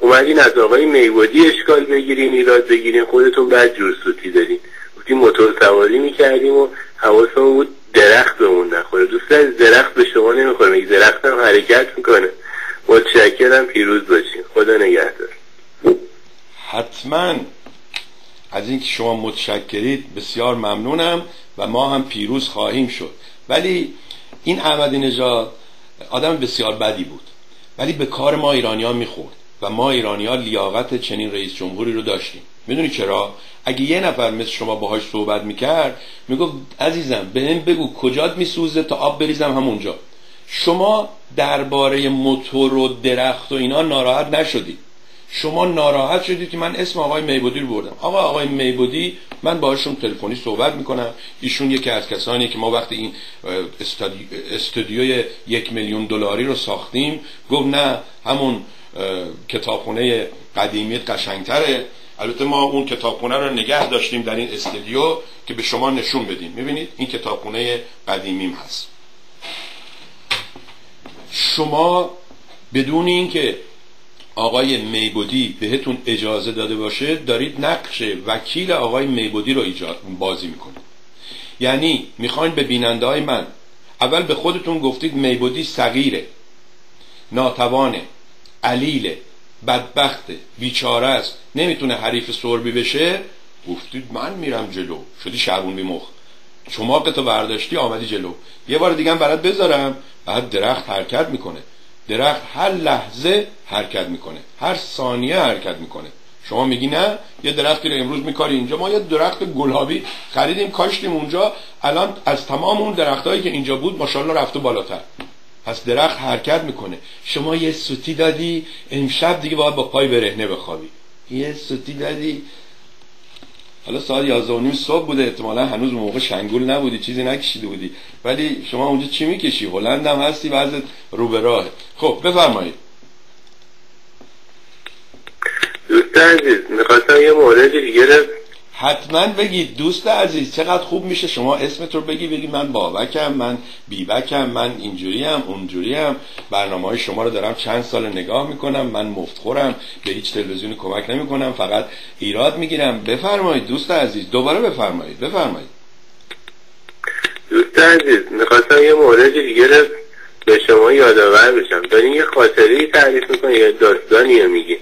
اومدین از آقای میودی اشکال بگیرین ایراد بگیرین خودتون بعد جور سوتی دارین گفتیم موتور سواری می‌کردیم و حواسمون بود درخت بهمون نخوره. دوست از درخت به شما نمی‌خوره میگه درخت هم حرکت می‌کنه. متشکرم پیروز باشین. خدا نگهدار. حتما. از اینکه شما متشکرید بسیار ممنونم و ما هم پیروز خواهیم شد. ولی این احمدی نژاد آدم بسیار بدی بود. ولی به کار ما ایرانیان می‌خورد. و ما ایرانیان لیاقت چنین رئیس جمهوری رو داشتیم. می‌دونی چرا؟ اگه یه نفر مثل شما باهاش صحبت می‌کرد می‌گفت عزیزم به هم بگو کجات میسوزه تا آب بریزم همونجا. شما درباره موتور و درخت و اینا ناراحت نشدید شما ناراحت شدید که من اسم آقای میبودی رو بردم. آقا آقای میبودی من باشون تلفنی صحبت می‌کنم. ایشون یکی از کسانی که ما وقتی این استودیوی یک میلیون دلاری رو ساختیم گفت نه همون کتابخونه قدیمی قشنگتره. البته ما اون کتابخونه رو نگه داشتیم در این استودیو که به شما نشون بدیم. می‌بینید؟ این کتابخونه قدیمیم هست. شما بدون اینکه آقای میبودی بهتون اجازه داده باشه دارید نقش وکیل آقای میبودی رو بازی می‌کنید. یعنی می‌خواین به بیننده های من اول به خودتون گفتید میبودی صغیره ناتوانه. علیله بدبخته بیچاره است. نمی‌تونه حریف سربی بشه؟ گفتید من میرم جلو. شدی شعبون بیمخ. تو برداشتی آمدی جلو. یه بار دیگه برات بذارم. بعد درخت حرکت می‌کنه. درخت هر لحظه حرکت می‌کنه. هر ثانیه حرکت می‌کنه. شما میگی نه یه درختی رو امروز میکاری اینجا. ما یه درخت گلابی خریدیم کاشتیم اونجا. الان از تمام اون درختهایی که اینجا بود ماشاءالله رفته بالاتر. پس درخت حرکت می‌کنه. شما یه سوتی دادی امشب دیگه باید با پای برهنه بخوابی. یه سوتی دادی. حالا ساعت 11 نیم صبح بوده احتمالا هنوز موقع شنگول نبودی چیزی نکشیده بودی. ولی شما اونجا چی می‌کشی؟ هلند هم هستی بعضت رو به راه خب بفرمایید. دوست عزیز می‌خواستم یه مورد دیگه حتما بگید دوست عزیز چقدر خوب میشه شما اسمت رو بگی بگی من بابکم من بیبکم من اینجوریم اونجوریم. برنامه های شما رو دارم چند سال نگاه می‌کنم من مفتخورم به هیچ تلویزیونی کمک نمی‌کنم فقط ایراد می‌گیرم. بفرمایید دوست عزیز دوباره بفرمایید بفرمایید. دوست عزیز می‌خواستم یه مورد دیگه به شما یادآور بشم. دارین یه خاطری تعریف می‌کنی یا داستانی میگی؟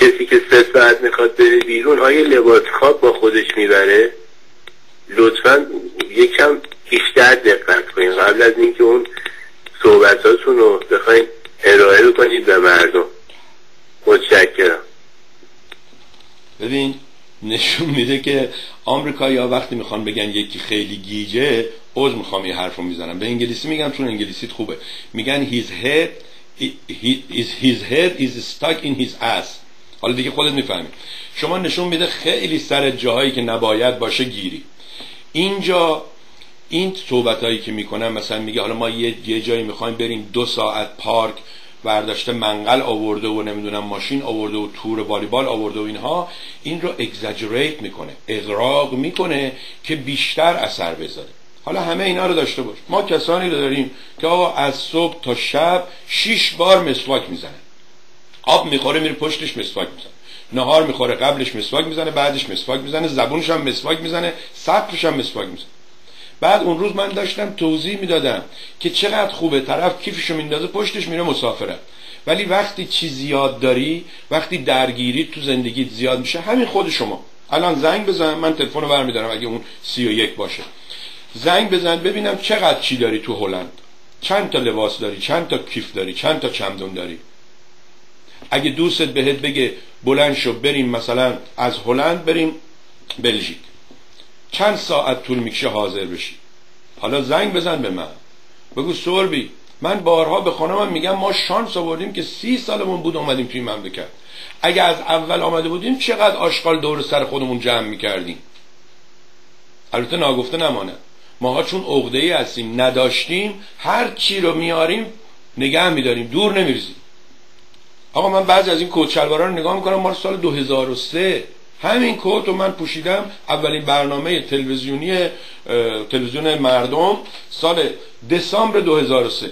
کسی که سه ساعت می‌خواد بره بیرون آیا لباس خواب با خودش می‌بره؟ لطفا یکم بیشتر دقت کنید قبل از اینکه اون صحبتاتون رو بخواین ارائه کنید به مردم. متشکرم. ببین نشون میده که آمریکا یا وقتی می‌خوان بگن یکی خیلی گیجه اوز می‌خوام یه حرف رو می‌زنم. به انگلیسی میگم چون انگلیسیت خوبه. میگن his head his head is stuck in his ass. حالا دیگه خودت می‌فهمی. شما نشون میده خیلی سر جاهایی که نباید باشه گیری. اینجا این صحبت هایی که می‌کنم مثلا میگه حالا ما یه, جایی می‌خوایم بریم دو ساعت پارک برداشته منقل آورده و نمی‌دونم ماشین آورده و تور والیبال آورده و اینها این رو اگزاجریت می‌کنه اغراق می‌کنه که بیشتر اثر بذاره. حالا همه اینا رو داشته باش. ما کسانی رو داریم که آقا از صبح تا شب شیش بار مسواک می‌زنه آب می‌خوره میره پشتش مسواک می‌زنه. نهار می‌خوره قبلش مسواک می‌زنه بعدش مسواک می‌زنه زبونش هم مسواک می‌زنه سقفش هم مسواک می‌زنه. بعد اون روز من داشتم توضیح می‌دادم که چقدر خوبه طرف کیفشو میندازه پشتش میره مسافره. ولی وقتی چیز زیاد داری وقتی درگیری تو زندگیت زیاد میشه همین خود شما. الان زنگ بزن من تلفن رو برمیدارم اگه اون سی و یک باشه. زنگ بزن ببینم چقدر چی داری تو هلند. چند تا لباس داری چند تا کیف داری چند تا چمدون داری. اگه دوستت بهت بگه بلند شو بریم مثلا از هلند بریم بلژیک. چند ساعت طول می‌کشه حاضر بشی؟ حالا زنگ بزن به من. بگو سوربی من بارها به خانمم میگم ما شانس آوردیم که سی سالمون بود اومدیم توی مملکت. اگه از اول آمده بودیم چقدر آشغال دور سر خودمون جمع می‌کردیم؟ البته ناگفته نمانه. ماها چون عقده هستیم نداشتیم هر چی رو میاریم نگه میداریم دور نمیرزیم آقا من بعضی از این کوت رو نگاه می‌کنم مال سال 2003 همین کوت رو من پوشیدم. اولین برنامه تلویزیونی تلویزیون مردم سال دسامبر 2003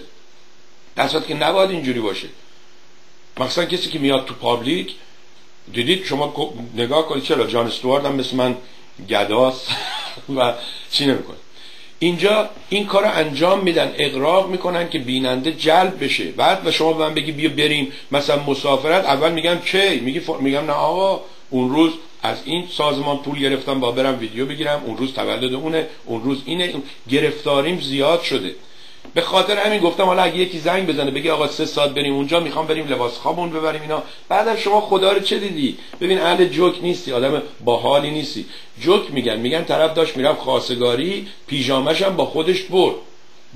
در که نباید اینجوری باشه. مثلا کسی که میاد تو پابلیک دیدید شما نگاه کنید چرا؟ جان استوارد هم مثل من گداست و چی نمی‌کنه. اینجا این کار انجام میدن اقراق می‌کنن که بیننده جلب بشه. بعد و شما به من بگی بیا بریم. مثلا مسافرت اول میگم کی میگی میگم نه آقا اون روز از این سازمان پول گرفتم با برم ویدیو بگیرم. اون روز تولد اونه. اون روز اینه. گرفتاریم زیاد شده. به خاطر همین گفتم حالا اگه یکی زنگ بزنه بگی آقا سه ساعت بریم اونجا می‌خوام بریم لباس خوابون ببریم اینا. بعدم شما خدا رو چه دیدی؟ ببین اهل جوک نیستی آدم باحالی نیستی. جوک میگن میگن طرف داشت می‌رفت خواستگاری پیژامش هم با خودش برد.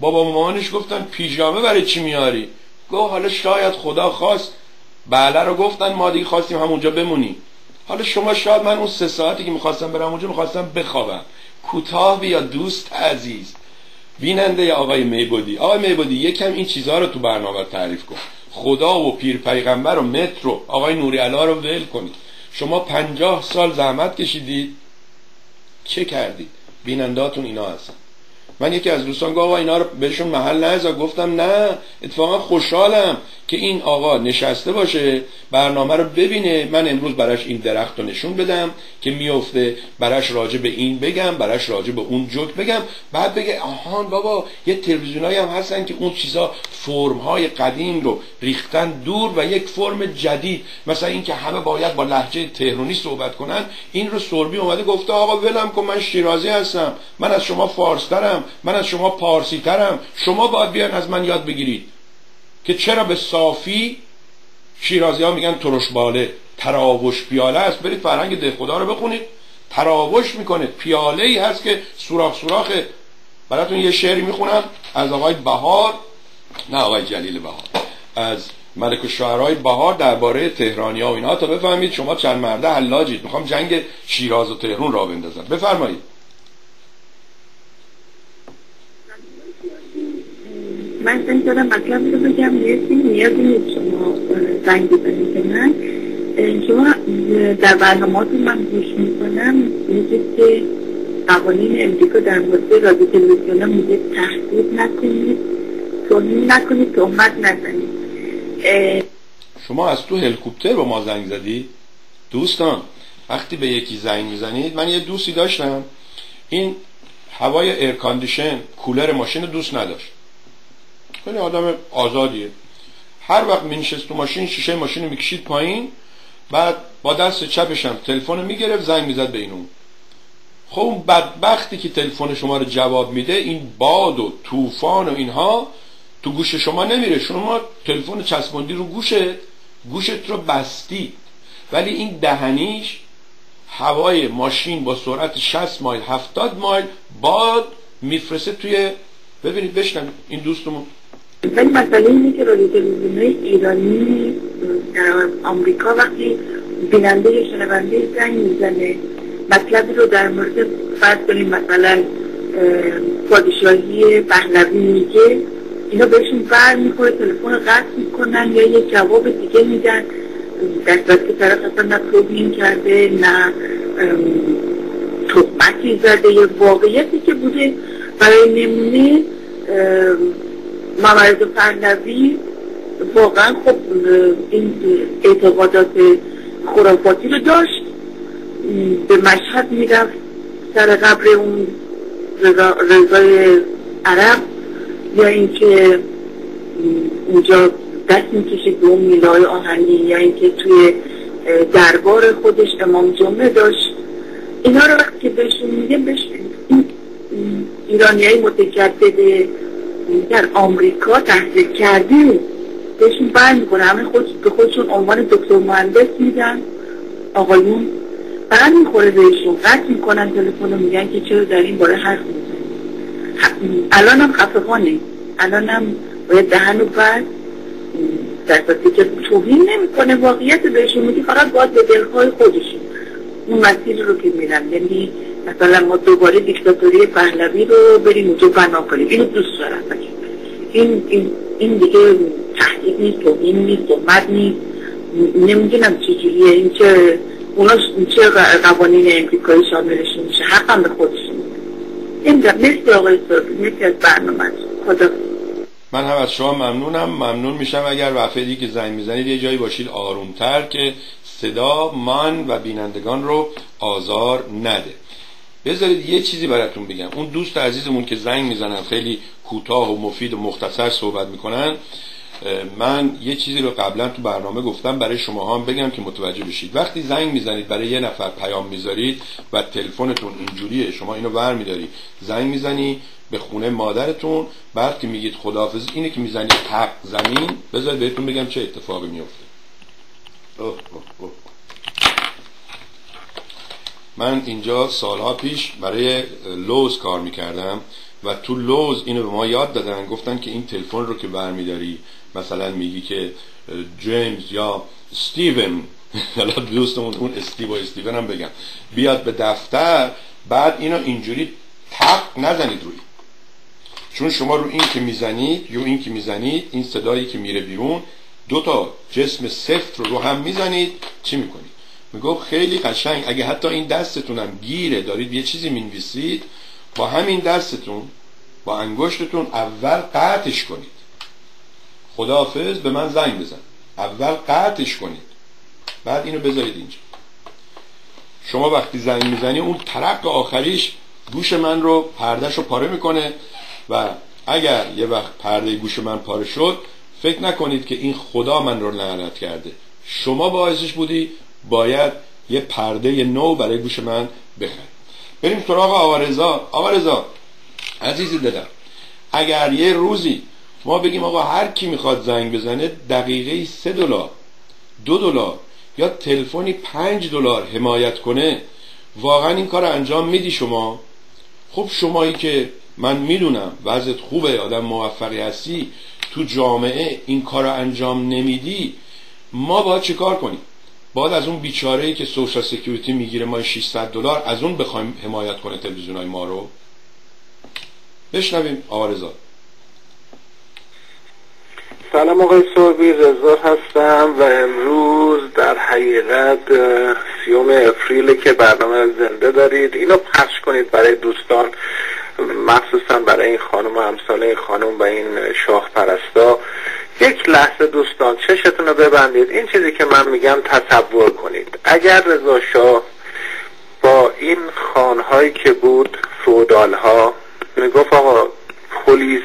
بابا مامانش گفتن پیژامه برای چی میاری؟ گفت حالا شاید خدا خواست. بله رو گفتن ما دیگه خواستیم همونجا بمونیم. حالا شما شاید من اون سه ساعتی که می‌خواستم برم اونجا می‌خواستم بخوابم. کوتاه بیا دوست عزیز بیننده آقای میبودی آقای میبودی یکم این چیزها رو تو برنامه تعریف کن. خدا و پیر پیغمبر و متر و آقای نوری علا رو ول کنید. شما پنجاه سال زحمت کشیدید چه کردید بیننداتون اینا هستن. من یکی از دوستان گفت اینا رو بهشون محل نذار گفتم نه اتفاقا خوشحالم که این آقا نشسته باشه برنامه رو ببینه. من امروز براش این درخت رو نشون بدم که میفته. براش راجع به این بگم براش راجع به اون جوک بگم. بعد بگه آهان بابا یه تلویزیونایی هم هستن که اون چیزا فرم های قدیم رو ریختن دور و یک فرم جدید. مثلا اینکه همه باید با لحجه تهرونی صحبت کنن. این رو سربی اومده گفته آقا ولم کن من شیرازی هستم. من از شما فارسترم من از شما پارسی ترم شما باید بیان از من یاد بگیرید. که چرا به صافی شیرازی ها میگن ترش باله. تراوش پیاله است. برید فرهنگ ده خدا رو بخونید. تراوش می‌کنه. پیاله ای هست که سوراخ سوراخه براتون یه شعری می‌خونم. از آقای بهار. نه آقای جلیل بهار. از ملک شعرهای بهار درباره تهرانی ها و اینا. تا بفهمید شما چند مرده حلاجید. می‌خوام جنگ شیراز و تهرون را بندازم. بفرمایید. من زنگ دارم مطلب رو بگم نیستی نیازی نیست. شما زنگ بزنید به من. شما در برنامهاتون من گوش می‌کنم. میگه که قوانین امریکا در مورد رادیو تلویزیون میگه تحقیق نکنید توهین نکنید تهمت نزنید. شما از تو هلیکوپتر با ما زنگ زدی؟ دوستان وقتی به یکی زنگ می‌زنید من یه دوستی داشتم. این هوای air condition کولر ماشین دوست نداشت. خیلی آدم آزادیه. هر وقت می نشست تو ماشین شیشه ماشین می‌کشید پایین بعد با دست چپشم تلفن می‌گرفت زنگ می‌زد به اینو. خب اون بدبختی که تلفن شما رو جواب میده این باد و طوفان و اینها تو گوش شما نمیره. شما تلفن چسبوندی رو گوشت گوشت رو بستی ولی این دهنیش هوای ماشین با سرعت 60 مایل 70 مایل باد میفرسته توی ببینید بشنم این دوستمون ولی مسئله اینه که رادیو تلویزیون ایرانی در آمریکا وقتی بیننده یا شنونده زنگ می‌زنه مطلبی رو در مورد فرض کنیم مثلا پادشاهی پهلوی میگه اینا بهشون بر می‌خوره تلفن قطع می‌کنن یا یه جواب دیگه میدن. در که طرف اصلا نه توبین کرده نه تهمتی زده یه واقعیتی که بوده. برای نمونه مورد پهلوی واقعا خب این اعتقادات خرافاتی رو داشت. به مشهد می‌رفت سر قبر اون رضای عرب. یا اینکه اونجا دست می‌کشید به اون میلای آهنی یا اینکه توی دربار خودش امام جمعه داشت. اینا رو وقتی که بهشون میگه این ایرانی های متجدد در آمریکا تحصیل کردیم. بهشون بر می‌کنه همه خود به خودشون عنوان دکتر مهندس میدن آقایون بر می‌خوره بهشون. قطع می‌کنن تلفن میگن که چرا در این باره حرف می‌زنی الان هم خفقانه الان هم باید دهن و بعد در که توهین نمی‌کنه واقعیت بهشون. میگه فقط باید به دلهای خودشون. اون مسیر رو که میرن. یعنی مثلا ما دوباره دیکتاتوری پهلوی رو بریم اونجا بنا کنیم. اینو دوست دارم. این, این, این دیگه تحقیق نیست توهین نیست تهمت نیست. نمی‌دونم چجوریه این چه اونا چه قوانین امریکایی شاملشون میشه. حقا به خودشون. این مثل آقای سربی مثل از برنامه. خدا. من هم از شما ممنونم. ممنون میشم اگر وفیدی که زنگ می‌زنید یه جایی باشید آرومتر که صدا من و بینندگان رو آزار نده. بذارید یه چیزی براتون بگم. اون دوست عزیزمون که زنگ می‌زنن خیلی کوتاه و مفید و مختصر صحبت می‌کنن من یه چیزی رو قبلا تو برنامه گفتم برای شما هم بگم که متوجه بشید. وقتی زنگ می‌زنید برای یه نفر پیام می‌ذارید و تلفنتون اینجوریه شما اینو ور میداری زنگ می‌زنی به خونه مادرتون بعد که میگید خداحافظ اینه که می‌زنید حق زمین بذارید بهتون بگم چه اتفاقی میفته من اینجا سالها پیش برای لوز کار می‌کردم و تو لوز اینو به ما یاد دادن گفتن که این تلفن رو که برمیداری مثلا میگی که جیمز یا استیون. حالا دوستمون اون استیو و استیون هم بگم. بیاد به دفتر بعد اینو اینجوری تق نزنید روی. چون شما رو این که می‌زنید یا این که می‌زنید این صدایی که میره بیرون دو تا جسم سفت رو رو هم می‌زنید چی می‌کنید؟ می‌گفت خیلی قشنگ. اگه حتی این دستتونم گیره دارید یه چیزی می‌نویسید با همین دستتون با انگشتتون اول قطعش کنید. خداحافظ به من زنگ بزن. اول قطعش کنید. بعد اینو بذارید اینجا. شما وقتی زنگ می‌زنی اون ترق آخریش گوش من رو پردش رو پاره می‌کنه و اگر یه وقت پرده گوش من پاره شد فکر نکنید که این خدا من رو لعنت کرده. شما باعثش بودی باید یه پرده نو برای گوش من بخرید بریم سراغ آوارزا آوارزا عزیزی دلم اگر یه روزی ما بگیم آقا هر کی می‌خواد زنگ بزنه دقیقه سه دلار دو دلار یا تلفنی پنج دلار حمایت کنه واقعا این کار انجام میدی شما؟ خب شمایی که من می‌دونم وضعت خوبه آدم موفقی هستی تو جامعه این کار انجام نمیدی ما باید چه کار کنیم؟ باید از اون بیچاره ای که سوشال سکیوریتی می‌گیره ما 600 دلار از اون بخوایم حمایت کنه تلویزیون های ما رو. بشنویم آرزا سلام آقای صوبی رزا هستم و امروز در حقیقت سیوم افریل که برنامه زنده دارید. اینو پخش کنید برای دوستان. مخصوصا برای این خانم و امثال این خانم و این شاه پرستا. یک لحظه دوستان چشتون رو ببندید. این چیزی که من میگم تصور کنید. اگر رضا شاه با این خانهایی که بود فودالها می‌گفت آقا پلیس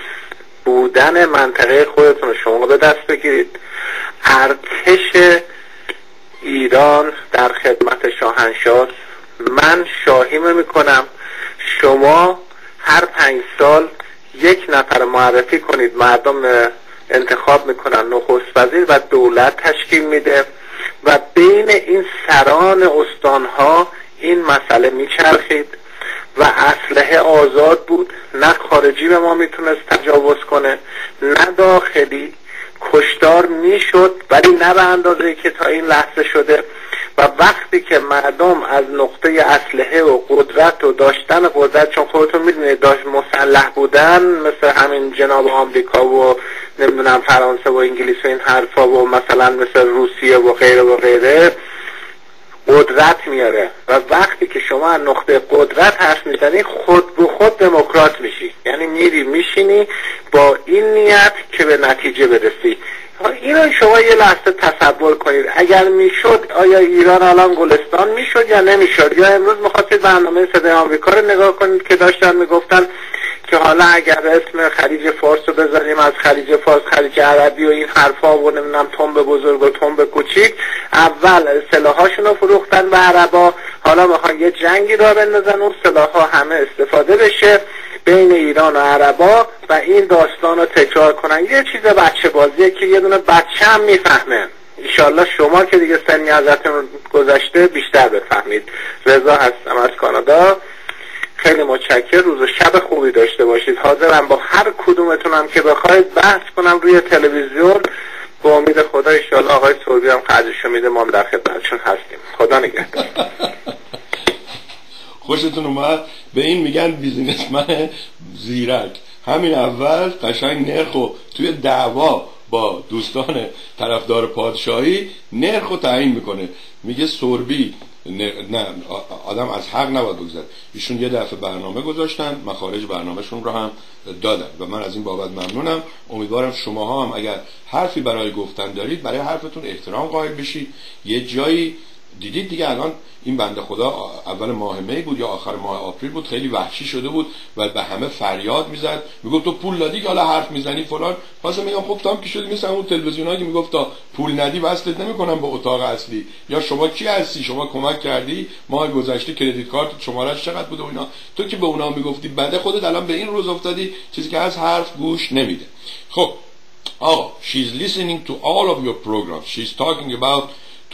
بودن منطقه خودتون شما به دست بگیرید. ارتش ایران در خدمت شاهنشاه. من شاهیمه می‌کنم. شما هر پنج سال یک نفر معرفی کنید. مردم انتخاب می‌کنن نخست وزیر و دولت تشکیل میده و بین این سران استانها این مسئله میچرخید و اسلحه آزاد بود. نه خارجی به ما می‌تونست تجاوز کنه نه داخلی. کشتار می‌شد ولی نه به اندازه که تا این لحظه شده و وقتی که مردم از نقطه اسلحه و قدرت و داشتن قدرت چون خودتون می‌دونید داشت مسلح بودن مثل همین جناب آمریکا و نمی‌دونم فرانسه و انگلیس و این حرفا و مثلا مثل روسیه و غیره و غیره قدرت میاره. و وقتی که شما از نقطه قدرت حرف می‌زنی خود به خود دموکرات میشی. یعنی میری میشینی با این نیت که به نتیجه برسی. اینو شما یه لحظه تصور کنید. اگر می‌شد آیا ایران الان گلستان می‌شد یا نمی‌شد؟ یا امروز می‌خواستید برنامه صدای آمریکا رو نگاه کنید که داشتن می‌گفتن که حالا اگر اسم خلیج فارس رو بذاریم از خلیج فارس خلیج عربی و این حرفا و نمی‌دونم تنب بزرگ و تنب کوچیک اول سلاحاشون رو فروختن به عربا. حالا می‌خوان یه جنگی را بندازن اون سلاحها همه استفاده بشه بین ایران و عربا. و این داستان رو تکرار کنن. یه چیز بچه بازیه که یه دونه بچه هم می‌فهمه. ایشالله شما که دیگه سنی ازتون گذشته بیشتر بفهمید. رضا هستم از کانادا. خیلی متشکر روز و شب خوبی داشته باشید. حاضرم با هر کدومتونم که بخواید بحث کنم روی تلویزیون. با امید خدا ایشالله آقای سوربی هم قدرشو میده. ما در خدمتشون هستیم. خدا نگهدار. خوشتون اومد؟ به این میگن بیزینسمن زیرک. همین اول قشنگ نرخ و توی دعوا با دوستان طرفدار پادشاهی نرخ رو تعیین می‌کنه. میگه سربی نه آدم از حق نباید بگذر ایشون یه دفعه برنامه گذاشتن مخارج برنامهشون رو هم دادن و من از این بابت ممنونم. امیدوارم شما هم اگر حرفی برای گفتن دارید برای حرفتون احترام قائل بشید. یه جایی دیدید دیگه الان این بنده خدا اول ماه می بود یا آخر ماه آپریل بود خیلی وحشی شده بود و به همه فریاد می‌زد. می‌گفت تو پول دادی که حالا حرف می‌زنی فلان. واسه میگم خب تو هم که شدی مثل اون تلویزیونایی که می‌گفت تا پول ندی وصلت نمی‌کنم به اتاق اصلی. یا شما کی هستی؟ شما کمک کردی؟ ماه گذشته کردیت کارت شمارش چقدر بود و اینا؟ تو که به اونا می‌گفتی بنده خودت الان به این روز افتادی چیزی که از حرف گوش نمیده. خب آقا she's listening to all of your programs. She's talking about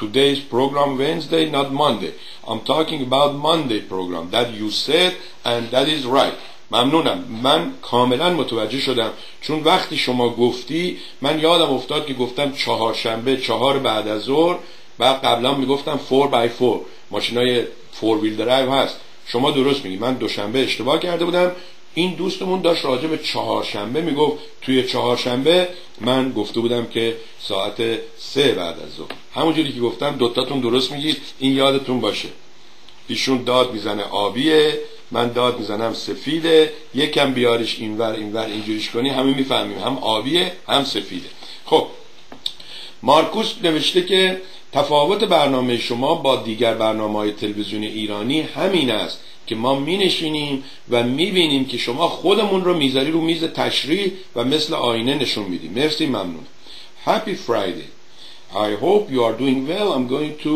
today's program Wednesday, not Monday. I'm talking about Monday program that you said and that is right. ممنونم. من کاملا متوجه شدم. چون وقتی شما گفتی من یادم افتاد که گفتم چهارشنبه چهار بعد از ظهر و قبلا می‌گفتم 4 by 4 ماشین های 4 ویل درایو هست. شما درست میگی. من دوشنبه اشتباه کرده بودم. این دوستمون داشت راجع به چهارشنبه می‌گفت توی چهارشنبه من گفته بودم که ساعت سه بعد از ظهر. همونجوری که گفتم دوتاتون درست میگید این یادتون باشه. ایشون داد می‌زنه آبیه من داد می‌زنم سفیده یکم بیارش اینور اینور اینجوریش کنی همه می‌فهمیم. هم آبیه هم سفیده. خب مارکوس نوشته که تفاوت برنامه شما با دیگر برنامه های تلویزیون ایرانی همین است. که ما می نشینیم و می بینیم که شما خودمون رو می‌ذاری رو میز تشریح و مثل آینه نشون میدیم مرسی ممنون. Happy Friday. I hope you are doing well. I'm going to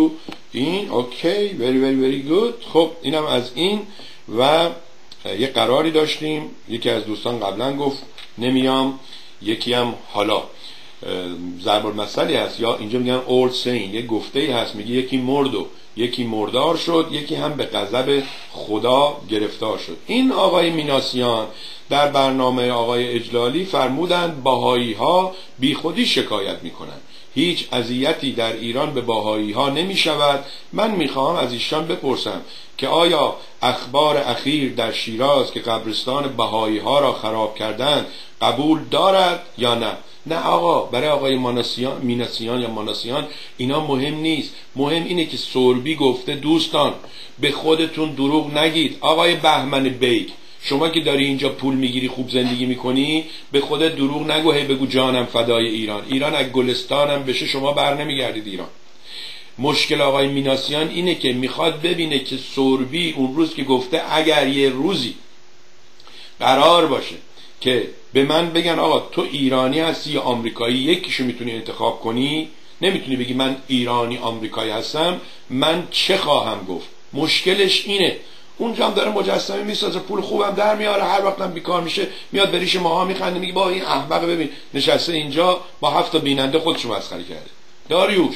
in. Okay very very very good. خب اینم از این و یه قراری داشتیم. یکی از دوستان قبلا گفت نمیام یکی هم حالا. ضرب المثلی هست یا اینجا میگن old saying یه گفته هست میگه یکی مرد و یکی مردار شد یکی هم به غضب خدا گرفتار شد. این آقای میناسیان در برنامه آقای اجلالی فرمودند باهایی ها بی خودی شکایت می‌کنند. هیچ اذیتی در ایران به باهایی ها نمی شود من می‌خواهم از ایشان بپرسم که آیا اخبار اخیر در شیراز که قبرستان بهایی ها را خراب کردند قبول دارد یا نه؟ نه آقا برای آقای ماناسیان میناسیان یا ماناسیان اینا مهم نیست. مهم اینه که سربی گفته دوستان به خودتون دروغ نگید. آقای بهمن بیگ شما که داری اینجا پول می‌گیری خوب زندگی می‌کنی به خودت دروغ نگو هی بگو جانم فدای ایران. ایران از گلستانم بشه شما بر نمیگردید ایران. مشکل آقای میناسیان اینه که می‌خواد ببینه که سربی اون روز که گفته اگر یه روزی قرار باشه که به من بگن آقا تو ایرانی هستی یا آمریکایی یکیشو می‌تونی انتخاب کنی؟ نمی‌تونی بگی من ایرانی آمریکایی هستم. من چه خواهم گفت؟ مشکلش اینه. اونجا هم داره مجسمه می‌سازه پول خوبم در میاره هر وقتم بیکار میشه میاد بریش ماها میخنده میگه با این احمق ببین. نشسته اینجا با هفت تا بیننده خودشو مسخره کرده. داریوش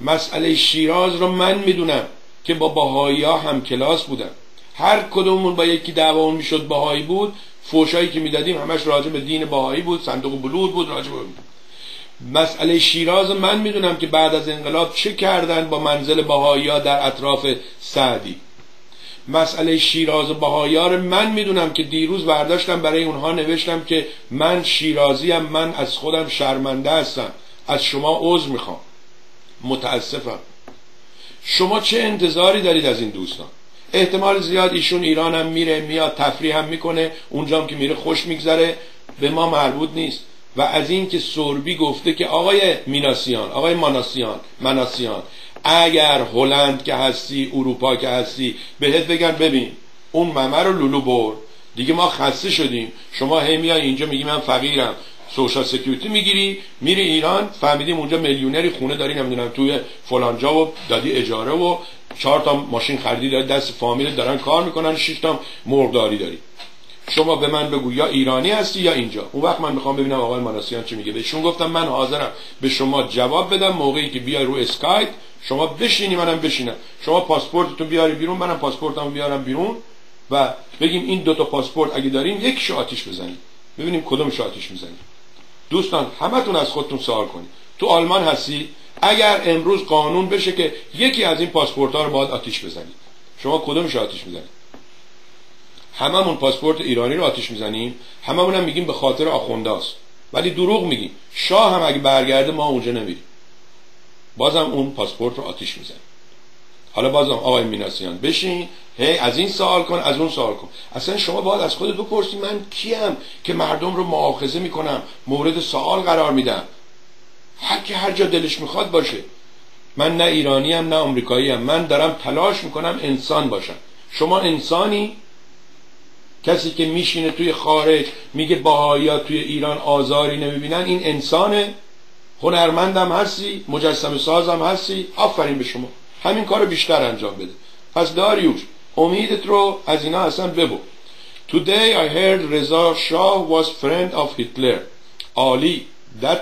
مسئله شیراز رو من می‌دونم که با باهایی ها هم کلاس بودم. هر کدومون با یکی دعوامون می‌شد باهایی بود. فوشایی که می‌دادیم همش راجع به دین باهایی بود صندوق بلود بود راجع به مسئله شیراز من می‌دونم که بعد از انقلاب چه کردن با منزل بهایی در اطراف سعدی. مسئله شیراز بهایار من می‌دونم که دیروز برداشتم برای اونها نوشتم که من شیرازیم من از خودم شرمنده هستم. از شما عذر می‌خوام. متاسفم. شما چه انتظاری دارید از این دوستان؟ احتمال زیاد ایشون ایران هم میره میاد تفریح هم می‌کنه اونجا که میره خوش میگذره به ما مربوط نیست. و از این که سربی گفته که آقای میناسیان آقای ماناسیان مناسیان اگر هلند که هستی اروپا که هستی بهت بگن ببین اون ممه رو لولو برد. دیگه ما خسته شدیم. شما هی میای اینجا میگی من فقیرم. social security می‌گیری میری ایران فهمیدیم اونجا میلیونری خونه داری نمی‌دونم توی فلانجا و دادی اجاره و چهار تا ماشین خریدی داری دست فامیل دارن کار می‌کنن شش تا مرغداری داری. شما به من بگو یا ایرانی هستی یا اینجا. اون وقت من می‌خوام ببینم آقای مناسیان چی میگه. بهشون گفتم من حاضرم. به شما جواب بدم موقعی که بیای رو اسکایپ. شما بشینی منم بشینم. شما پاسپورتتون بیاری بیرون منم پاسپورتمو بیارم بیرون و بگیم این دو تا پاسپورت اگه داریم یک آتیش بزنیم. ببینیم کدوم آتیش می‌زنیم. دوستان همتون از خودتون سوال کنید. تو آلمان هستی؟ اگر امروز قانون بشه که یکی از این پاسپورت ها رو باید آتیش بزنید. شما کدومش آتیش می‌زنید؟ هممون پاسپورت ایرانی رو آتیش می‌زنیم. هممون هم میگیم به خاطر آخونده است ولی دروغ میگیم. شاه هم اگه برگرده ما اونجا نمیریم. بازم اون پاسپورت رو آتیش می‌زنیم. حالا بازم آقای میناسیان بشین هی از این سوال کن از اون سوال کن. اصلا شما باید از خودت بپرسی من کیم که مردم رو معاخذه می‌کنم مورد سوال قرار میدم. هر کی هر جا دلش می‌خواد باشه. من نه ایرانی هم نه آمریکایی هم من دارم تلاش می‌کنم انسان باشم. شما انسانی؟ کسی که میشینه توی خارج میگه باهایا توی ایران آزاری نمی‌بینن این انسانه. هنرمندم هستی مجسم سازم هستی. آفرین به شما. همین کار بیشتر انجام بده. پس داریوش امیدت رو از اینا اصلا ببو Today I heard Reza Shah was friend of Hitler. Ali that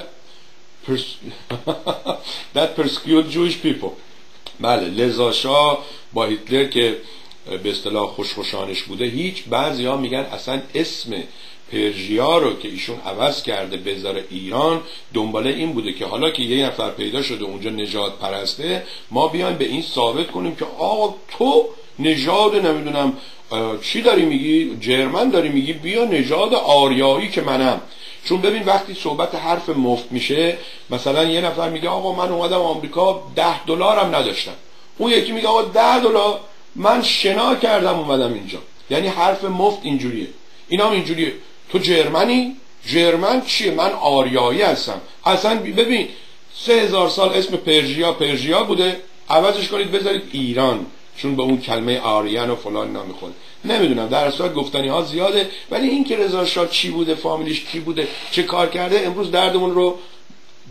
pers that persecute Jewish people. بله لزا شاه با هیتلر که به اصطلاح خوشخوشانش بوده هیچ بعضی ها میگن اصلا اسم پرژیا رو که ایشون عوض کرده بذاره ایران دنباله این بوده که حالا که یه نفر پیدا شده اونجا نجات پرسته ما بیایم به این ثابت کنیم که آقا تو نژاد نمی‌دونم چی داری میگی؟ جرمن داری میگی؟ بیا نژاد آریایی که منم. چون ببین وقتی صحبت حرف مفت میشه مثلا یه نفر میگه آقا من اومدم آمریکا ده دلارم نداشتم. اون یکی میگه آقا ده دلار. من شنا کردم اومدم اینجا. یعنی حرف مفت اینجوریه. اینا هم اینجوریه. تو جرمنی؟ جرمن چیه؟ من آریایی هستم. اصلا ببین سه هزار سال اسم پرژیا پرژیا بوده. عوضش کنید بذارید ایران چون به اون کلمه آریان و فلان نمی‌خوره نمی‌دونم در اصل گفتنی ها زیاده ولی این که رضا شاه چی بوده فامیلیش کی بوده چه کار کرده امروز دردمون رو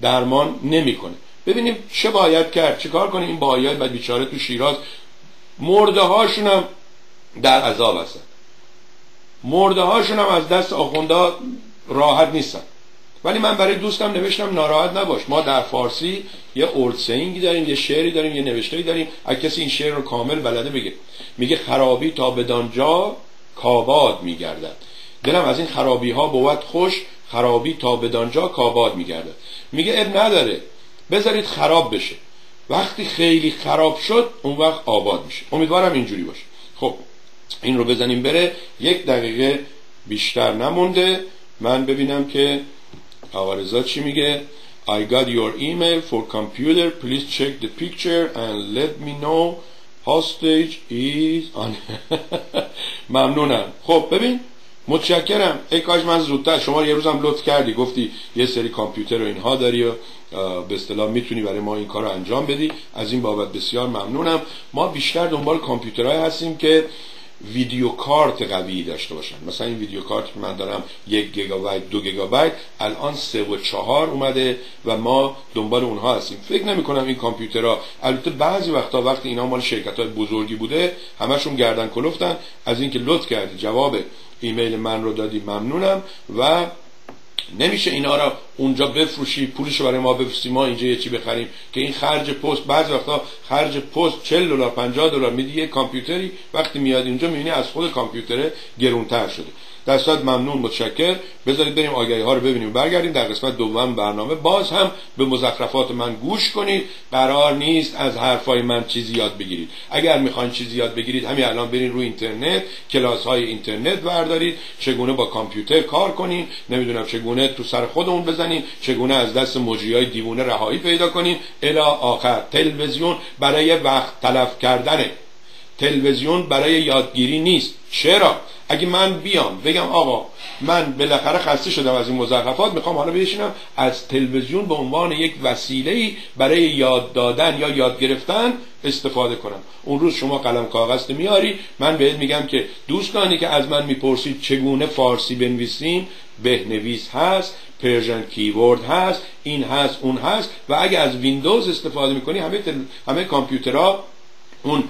درمان نمی‌کنه. ببینیم چه باید کرد چه کار کنیم این باید بعد بیچاره تو شیراز. مرده هاشون هم در عذاب هستن. مرده هاشون هم از دست آخونده راحت نیستن. ولی من برای دوستم نوشتم ناراحت نباش. ما در فارسی یه اولد داریم یه شعری داریم یه نوشتهی داریم. اگه کسی این شعر رو کامل بلده بگه. میگه خرابی تا بدانجا کاباد میگردد. دلم از این خرابی ها بود خوش خرابی تا بدانجا کاباد میگردد. میگه اب نداره. بذارید خراب بشه. وقتی خیلی خراب شد اون وقت آباد میشه. امیدوارم اینجوری باشه. خب. این رو بزنیم بره یک دقیقه بیشتر نمونده. من ببینم که آقا چی میگه. I got your email for computer. Please check the picture and let me know. Hostage is on. ممنونم. خب ببین متشکرم. ای کاش من زودتر شما یه روزم لطف کردی. گفتی یه سری کامپیوتر و اینها داری و به اصطلاح می‌تونی برای ما این کار رو انجام بدی. از این بابت بسیار ممنونم. ما بیشتر دنبال کامپیوترهای هستیم که ویدیو کارت قوی داشته باشن. مثلا این ویدیو کارت که من دارم یک گیگابایت دو گیگابایت الان سه و چهار اومده و ما دنبال اونها هستیم. فکر نمی کنم این کامپیوترها البته بعضی وقتا وقتی اینا مال شرکت های بزرگی بوده همشون گردن کلفتن. از اینکه لطف کردی جواب ایمیل من رو دادی ممنونم. و نمیشه اینا را اونجا بفروشی پولش برای ما بفروشی ما اینجا یه چی بخریم که این خرج پست بعض وقتا خرج پست 40 دلار 50 دلار میدی یه کامپیوتری وقتی میاد اینجا می‌بینی از خود کامپیوتر گرونتر شده. در صورت ممنون متشکر بذارید بریم آگهی ها رو ببینیم برگردیم. در قسمت دوم برنامه. باز هم به مزخرفات من گوش کنید. قرار نیست از حرفای من چیزی یاد بگیرید. اگر می‌خواین چیزی یاد بگیرید همین الان برین روی اینترنت کلاس های اینترنت بردارید. چگونه با کامپیوتر کار کنین؟ نمی‌دونم چگونه تو سر خودمون بزنین؟ چگونه از دست مجری های دیوونه رهایی پیدا کنین؟ الا آخر. تلویزیون برای وقت تلف کردنه. تلویزیون برای یادگیری نیست. چرا؟ اگه من بیام بگم آقا من بالاخره خسته شدم از این مزخرفات می‌خوام حالا بشینم از تلویزیون به عنوان یک وسیله برای یاد دادن یا یاد گرفتن استفاده کنم. اون روز شما قلم کاغذ میاری من بهت میگم که دوستانی که از من می‌پرسید چگونه فارسی بنویسیم بهنویس هست Persian keyboard هست این هست اون هست و اگه از ویندوز استفاده می‌کنی همه همه کامپیوترها اون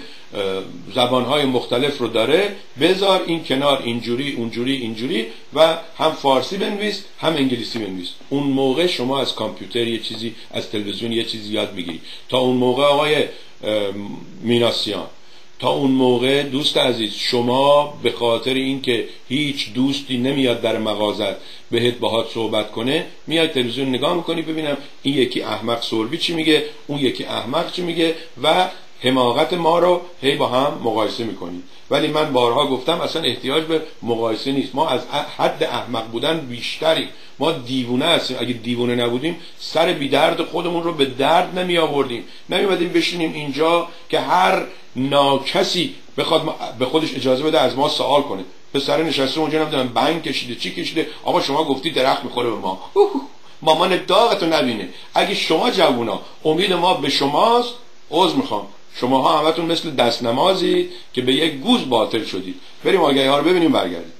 زبانهای مختلف رو داره بذار این کنار اینجوری اونجوری اینجوری و هم فارسی بنویس هم انگلیسی بنویس. اون موقع شما از کامپیوتر یه چیزی از تلویزیون یه چیزی یاد می‌گیری تا اون موقع آقای میناسیان تا اون موقع دوست عزیز شما به خاطر اینکه هیچ دوستی نمیاد در مغازت بهت باهات صحبت کنه میای تلویزیون نگاه می‌کنی ببینم این یکی احمق سربی چی میگه اون یکی احمق چی میگه و حماقت ما رو هی با هم مقایسه می‌کنیم ولی من بارها گفتم اصلا احتیاج به مقایسه نیست. ما از حد احمق بودن بیشتری ما دیوونه هستیم. اگه دیوونه نبودیم سر بیدرد خودمون رو به درد نمی آوردیم نمی بشینیم اینجا که هر ناکسی بخواد به خودش اجازه بده از ما سوال کنه. به سر نشسته اونجا نمی‌دونم بنگ کشیده چی کشیده؟ آقا شما گفتی درخت می‌خوره به ما. مامان داغتو نبینه. اگه شما جوونا امید ما به شماست عذر می‌خوام. شماها همتون مثل دست نمازید که به یک گوز باطل شدید. بریم آگهی ها رو ببینیم برگردیم.